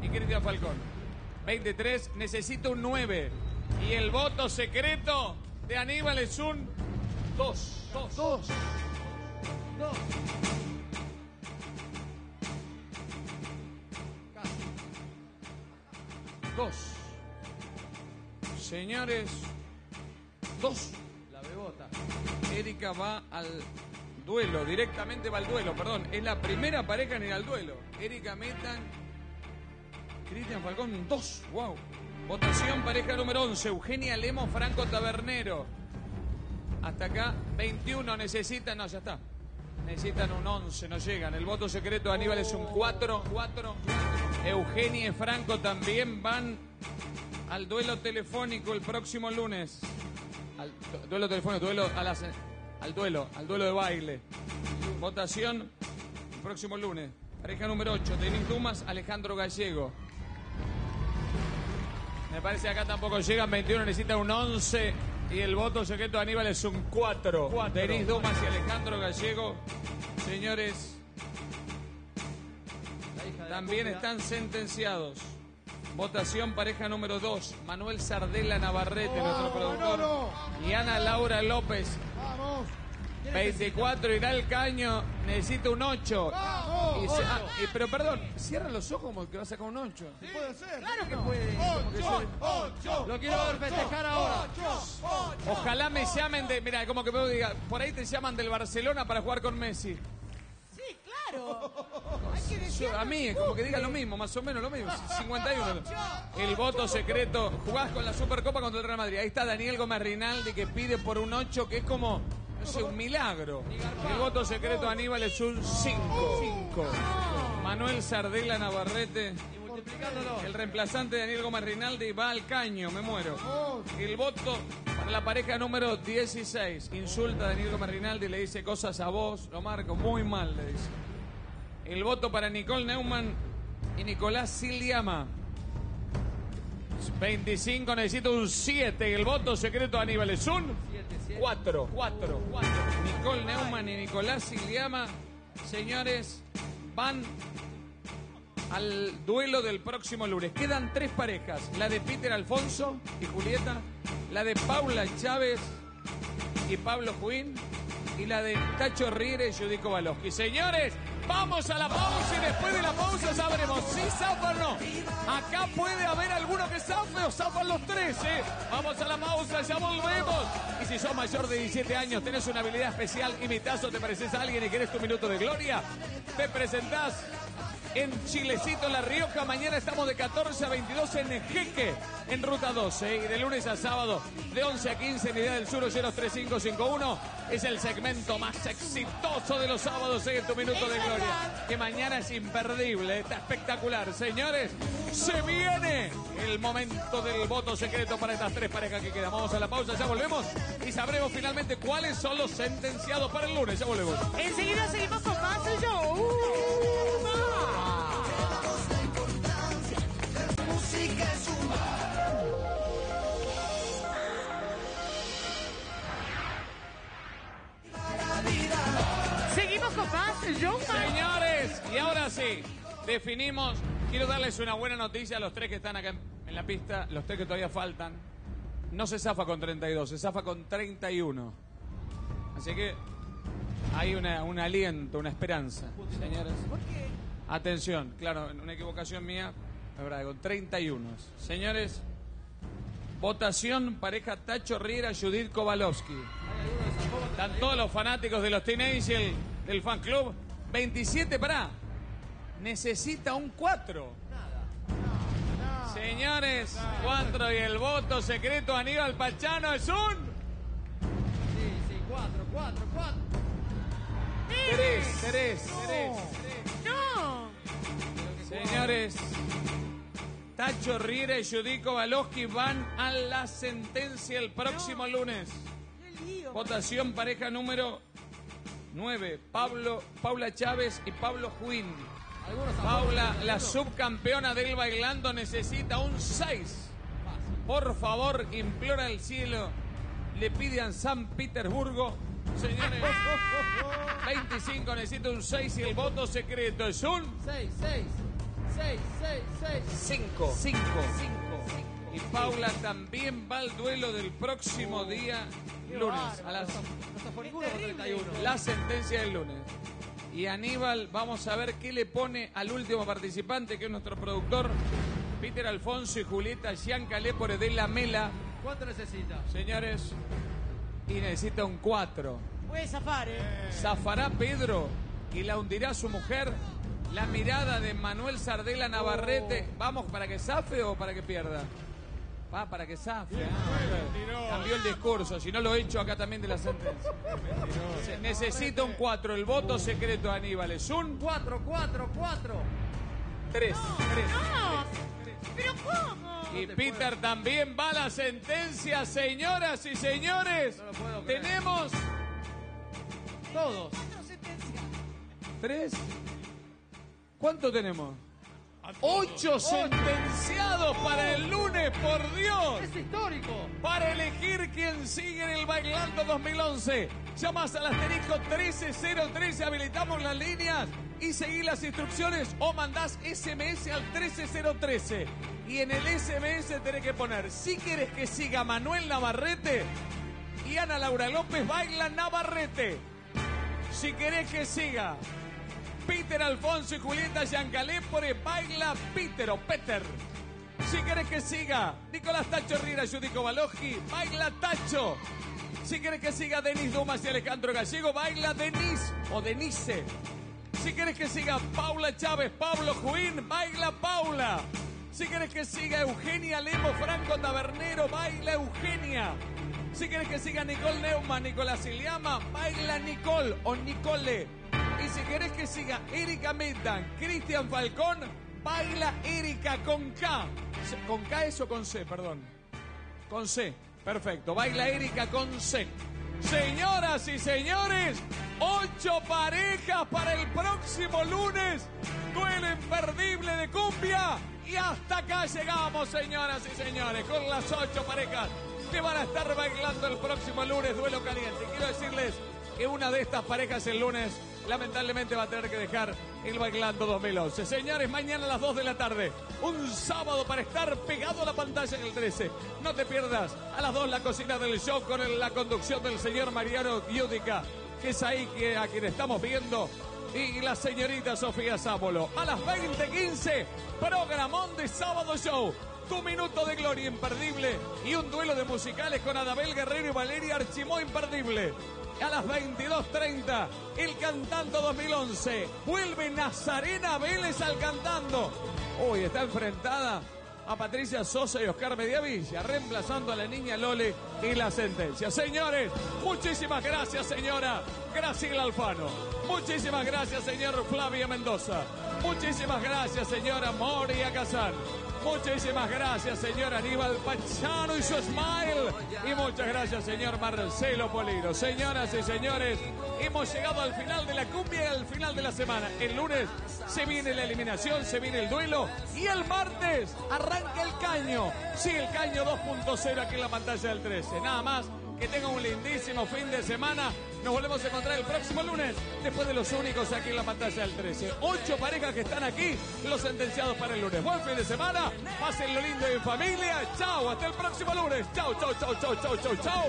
Y Cristian Falcón. 23, necesito un 9. Y el voto secreto de Aníbal es un 2. 2. 2. Dos. Señores, dos. La bebota. Erika va al duelo, directamente va al duelo, perdón. Es la primera pareja en ir al duelo. Erika Metan, Cristian Falcón, dos. Wow. Votación pareja número 11, Eugenia Lemos, Franco Tabernero. Hasta acá, 21 necesitan, no, ya está. Necesitan un 11, no llegan. El voto secreto de Aníbal es un 4. 4. Eugenia y Franco también van al duelo telefónico el próximo lunes. Al du- duelo telefónico, duelo al duelo, al duelo de baile. Votación el próximo lunes. Pareja número 8, Denis Dumas, Alejandro Gallego. Me parece que acá tampoco llegan 21, necesitan un 11. Y el voto secreto de Aníbal es un 4. Denis Dumas y Alejandro Gallego. Señores, también están sentenciados. Votación pareja número 2, Manuel Sardela Navarrete, nuestro productor. Y Ana Laura López. 24 irá el caño, necesita un 8. Y se- ah, y- pero perdón, cierra los ojos como que va a sacar un 8. Puede ser. Claro que puede. Lo quiero ver festejar ahora. Ojalá me llamen de. Mira, como que me diga, por ahí te llaman del Barcelona para jugar con Messi. Sí, claro. claro. Hay que decir Yo- a mí, es como que diga lo mismo, más o menos lo mismo. 51. El voto secreto. Jugás con la Supercopa contra el Real Madrid. Ahí está Daniel Gómez Rinaldi que pide por un 8, que es como, sé, un milagro. El voto secreto de Aníbal es un 5. Manuel Sardela Navarrete. El reemplazante de Daniel Gómez Rinaldi va al caño, me muero. El voto para la pareja número 16. Insulta a Daniel Gómez Rinaldi, le dice cosas a vos, lo marco muy mal, le dice. El voto para Nicole Neumann y Nicolás Siliama. 25, necesito un 7. El voto secreto de Aníbal es un 4. 4. Nicole Neumann y Nicolás Siliama, señores, van al duelo del próximo lunes. Quedan tres parejas. La de Peter Alfonso y Julieta. La de Paula Chávez y Pablo Juín. Y la de Tacho Riera y Judico Baloski. Señores, vamos a la pausa y después de la pausa sabremos si zafa o no. Acá puede haber alguno que zafe o zafan los tres, ¿eh? Vamos a la pausa, ya volvemos. Y si sos mayor de 17 años, tenés una habilidad especial, imitás o te pareces a alguien y querés tu minuto de gloria, te presentás en Chilecito, La Rioja. Mañana estamos de 14 a 22 en Jeque, en Ruta 12. Y de lunes a sábado, de 11 a 15 en Idea del Sur, 3551. Es el segmento más exitoso de los sábados en tu minuto de gloria. Que mañana es imperdible, está espectacular. Señores, se viene el momento del voto secreto para estas tres parejas que quedan. Vamos a la pausa, ya volvemos y sabremos finalmente cuáles son los sentenciados para el lunes. Ya volvemos. Enseguida seguimos con más show. Señores, y ahora sí, definimos. Quiero darles una buena noticia a los tres que están acá en, la pista, los tres que todavía faltan. No se zafa con 32, se zafa con 31. Así que hay un aliento, una esperanza, señores. Atención, claro, una equivocación mía, es verdad, con 31. Señores, votación pareja Tacho Riera, Judith Kowalowski. Están todos los fanáticos de los Teenagers del fan club. 27 para. Necesita un 4. Señores, 4 y el voto secreto Aníbal Pachano es un Sí, sí, cuatro, cuatro, cuatro. 3, 3, 3. No. Señores, Tacho Riera y Judico Baloski van a la sentencia el próximo lunes. Votación pareja número 9, Pablo, Paula Chávez y Pablo Juín. Paula, la subcampeona del bailando, necesita un 6. Por favor, implora al cielo, le pide a San Petersburgo. Señores, [laughs] 25 necesita un 6 y el voto secreto es un 6, 6, 6, 6, 6. 5. 5. Y Paula también va al duelo del próximo día, lunes, a las la sentencia del lunes. Y Aníbal, vamos a ver qué le pone al último participante, que es nuestro productor, Peter Alfonso y Julieta Giancalépore de la Mela. ¿Cuánto necesita? Señores, y necesita un 4. Puede zafar, ¿eh? ¿Zafará Pedro y la hundirá su mujer? La mirada de Manuel Sardela Navarrete. ¿Vamos para que zafe o para que pierda? Va, para que zafe. ah. Cambió el discurso, si no lo he hecho acá también de la sentencia. Se necesita un 4. El voto secreto de Aníbal es un 4, 4, 4. 3. No. ¿Pero cómo? Y Peter también va a la sentencia, señoras y señores. Tenemos Todos. tres. ¿Cuánto tenemos? Ocho sentenciados para el lunes, por Dios. Es histórico. Para elegir quién sigue en el Bailando 2011. Llamas al asterisco 13013, habilitamos las líneas y seguí las instrucciones o mandás SMS al 13013. Y en el SMS tenés que poner, si quieres que siga Manuel Navarrete y Ana Laura López baila Navarrete. Si querés que siga Peter Alfonso y Julieta Giancalépore baila Peter o Peter. Si querés que siga Nicolás Tacho Riera Judico Balogi, baila Tacho. Si querés que siga Denis Dumas y Alejandro Gallego, baila Denis o Denise. Si quieres que siga Paula Chávez, Pablo Juín, baila Paula. Si quieres que siga Eugenia Lemo, Franco Tabernero, baila Eugenia. Si quieres que siga Nicole Neumann, Nicolás Iliama, baila Nicole o Nicole. Y si quieres que siga Erika Medan, Cristian Falcón, baila Erika con K. ¿Con K es o con C? Perdón. Con C. Perfecto. Baila Erika con C. Señoras y señores, ocho parejas para el próximo lunes. Duelo imperdible de cumbia. Y hasta acá llegamos, señoras y señores, con las ocho parejas que van a estar bailando el próximo lunes, duelo caliente. Quiero decirles que una de estas parejas el lunes lamentablemente va a tener que dejar el Bailando 2011. Señores, mañana a las 2 de la tarde, un sábado para estar pegado a la pantalla en el 13. No te pierdas a las 2 la cocina del show con la conducción del señor Mariano Giudica, que es ahí que, a quien estamos viendo. Y la señorita Sofía Sábolo. A las 20.15, programón de sábado show. Tu minuto de gloria imperdible y un duelo de musicales con Adabel Guerrero y Valeria Archimó imperdible. A las 22.30, el Cantando 2011. Vuelve Nazarena Vélez al Cantando. Hoy está enfrentada a Patricia Sosa y Oscar Mediavilla, reemplazando a la niña Lole y la sentencia. Señores, muchísimas gracias, señora Graciela Alfano. Muchísimas gracias, señor Flavia Mendoza. Muchísimas gracias, señora Moria Casán. Muchísimas gracias, señor Aníbal Pachano y su smile. Y muchas gracias, señor Marcelo Polino. Señoras y señores, hemos llegado al final de la cumbia y al final de la semana. El lunes se viene la eliminación, se viene el duelo. Y el martes arranca el caño. Sí, el caño 2.0 aquí en la pantalla del 13. Nada más. Que tengan un lindísimo fin de semana. Nos volvemos a encontrar el próximo lunes, después de los únicos aquí en la pantalla del 13. Ocho parejas que están aquí, los sentenciados para el lunes. Buen fin de semana, pasen lo lindo en familia. Chao, hasta el próximo lunes. Chao, chao, chao, chao, chao, chao, chao.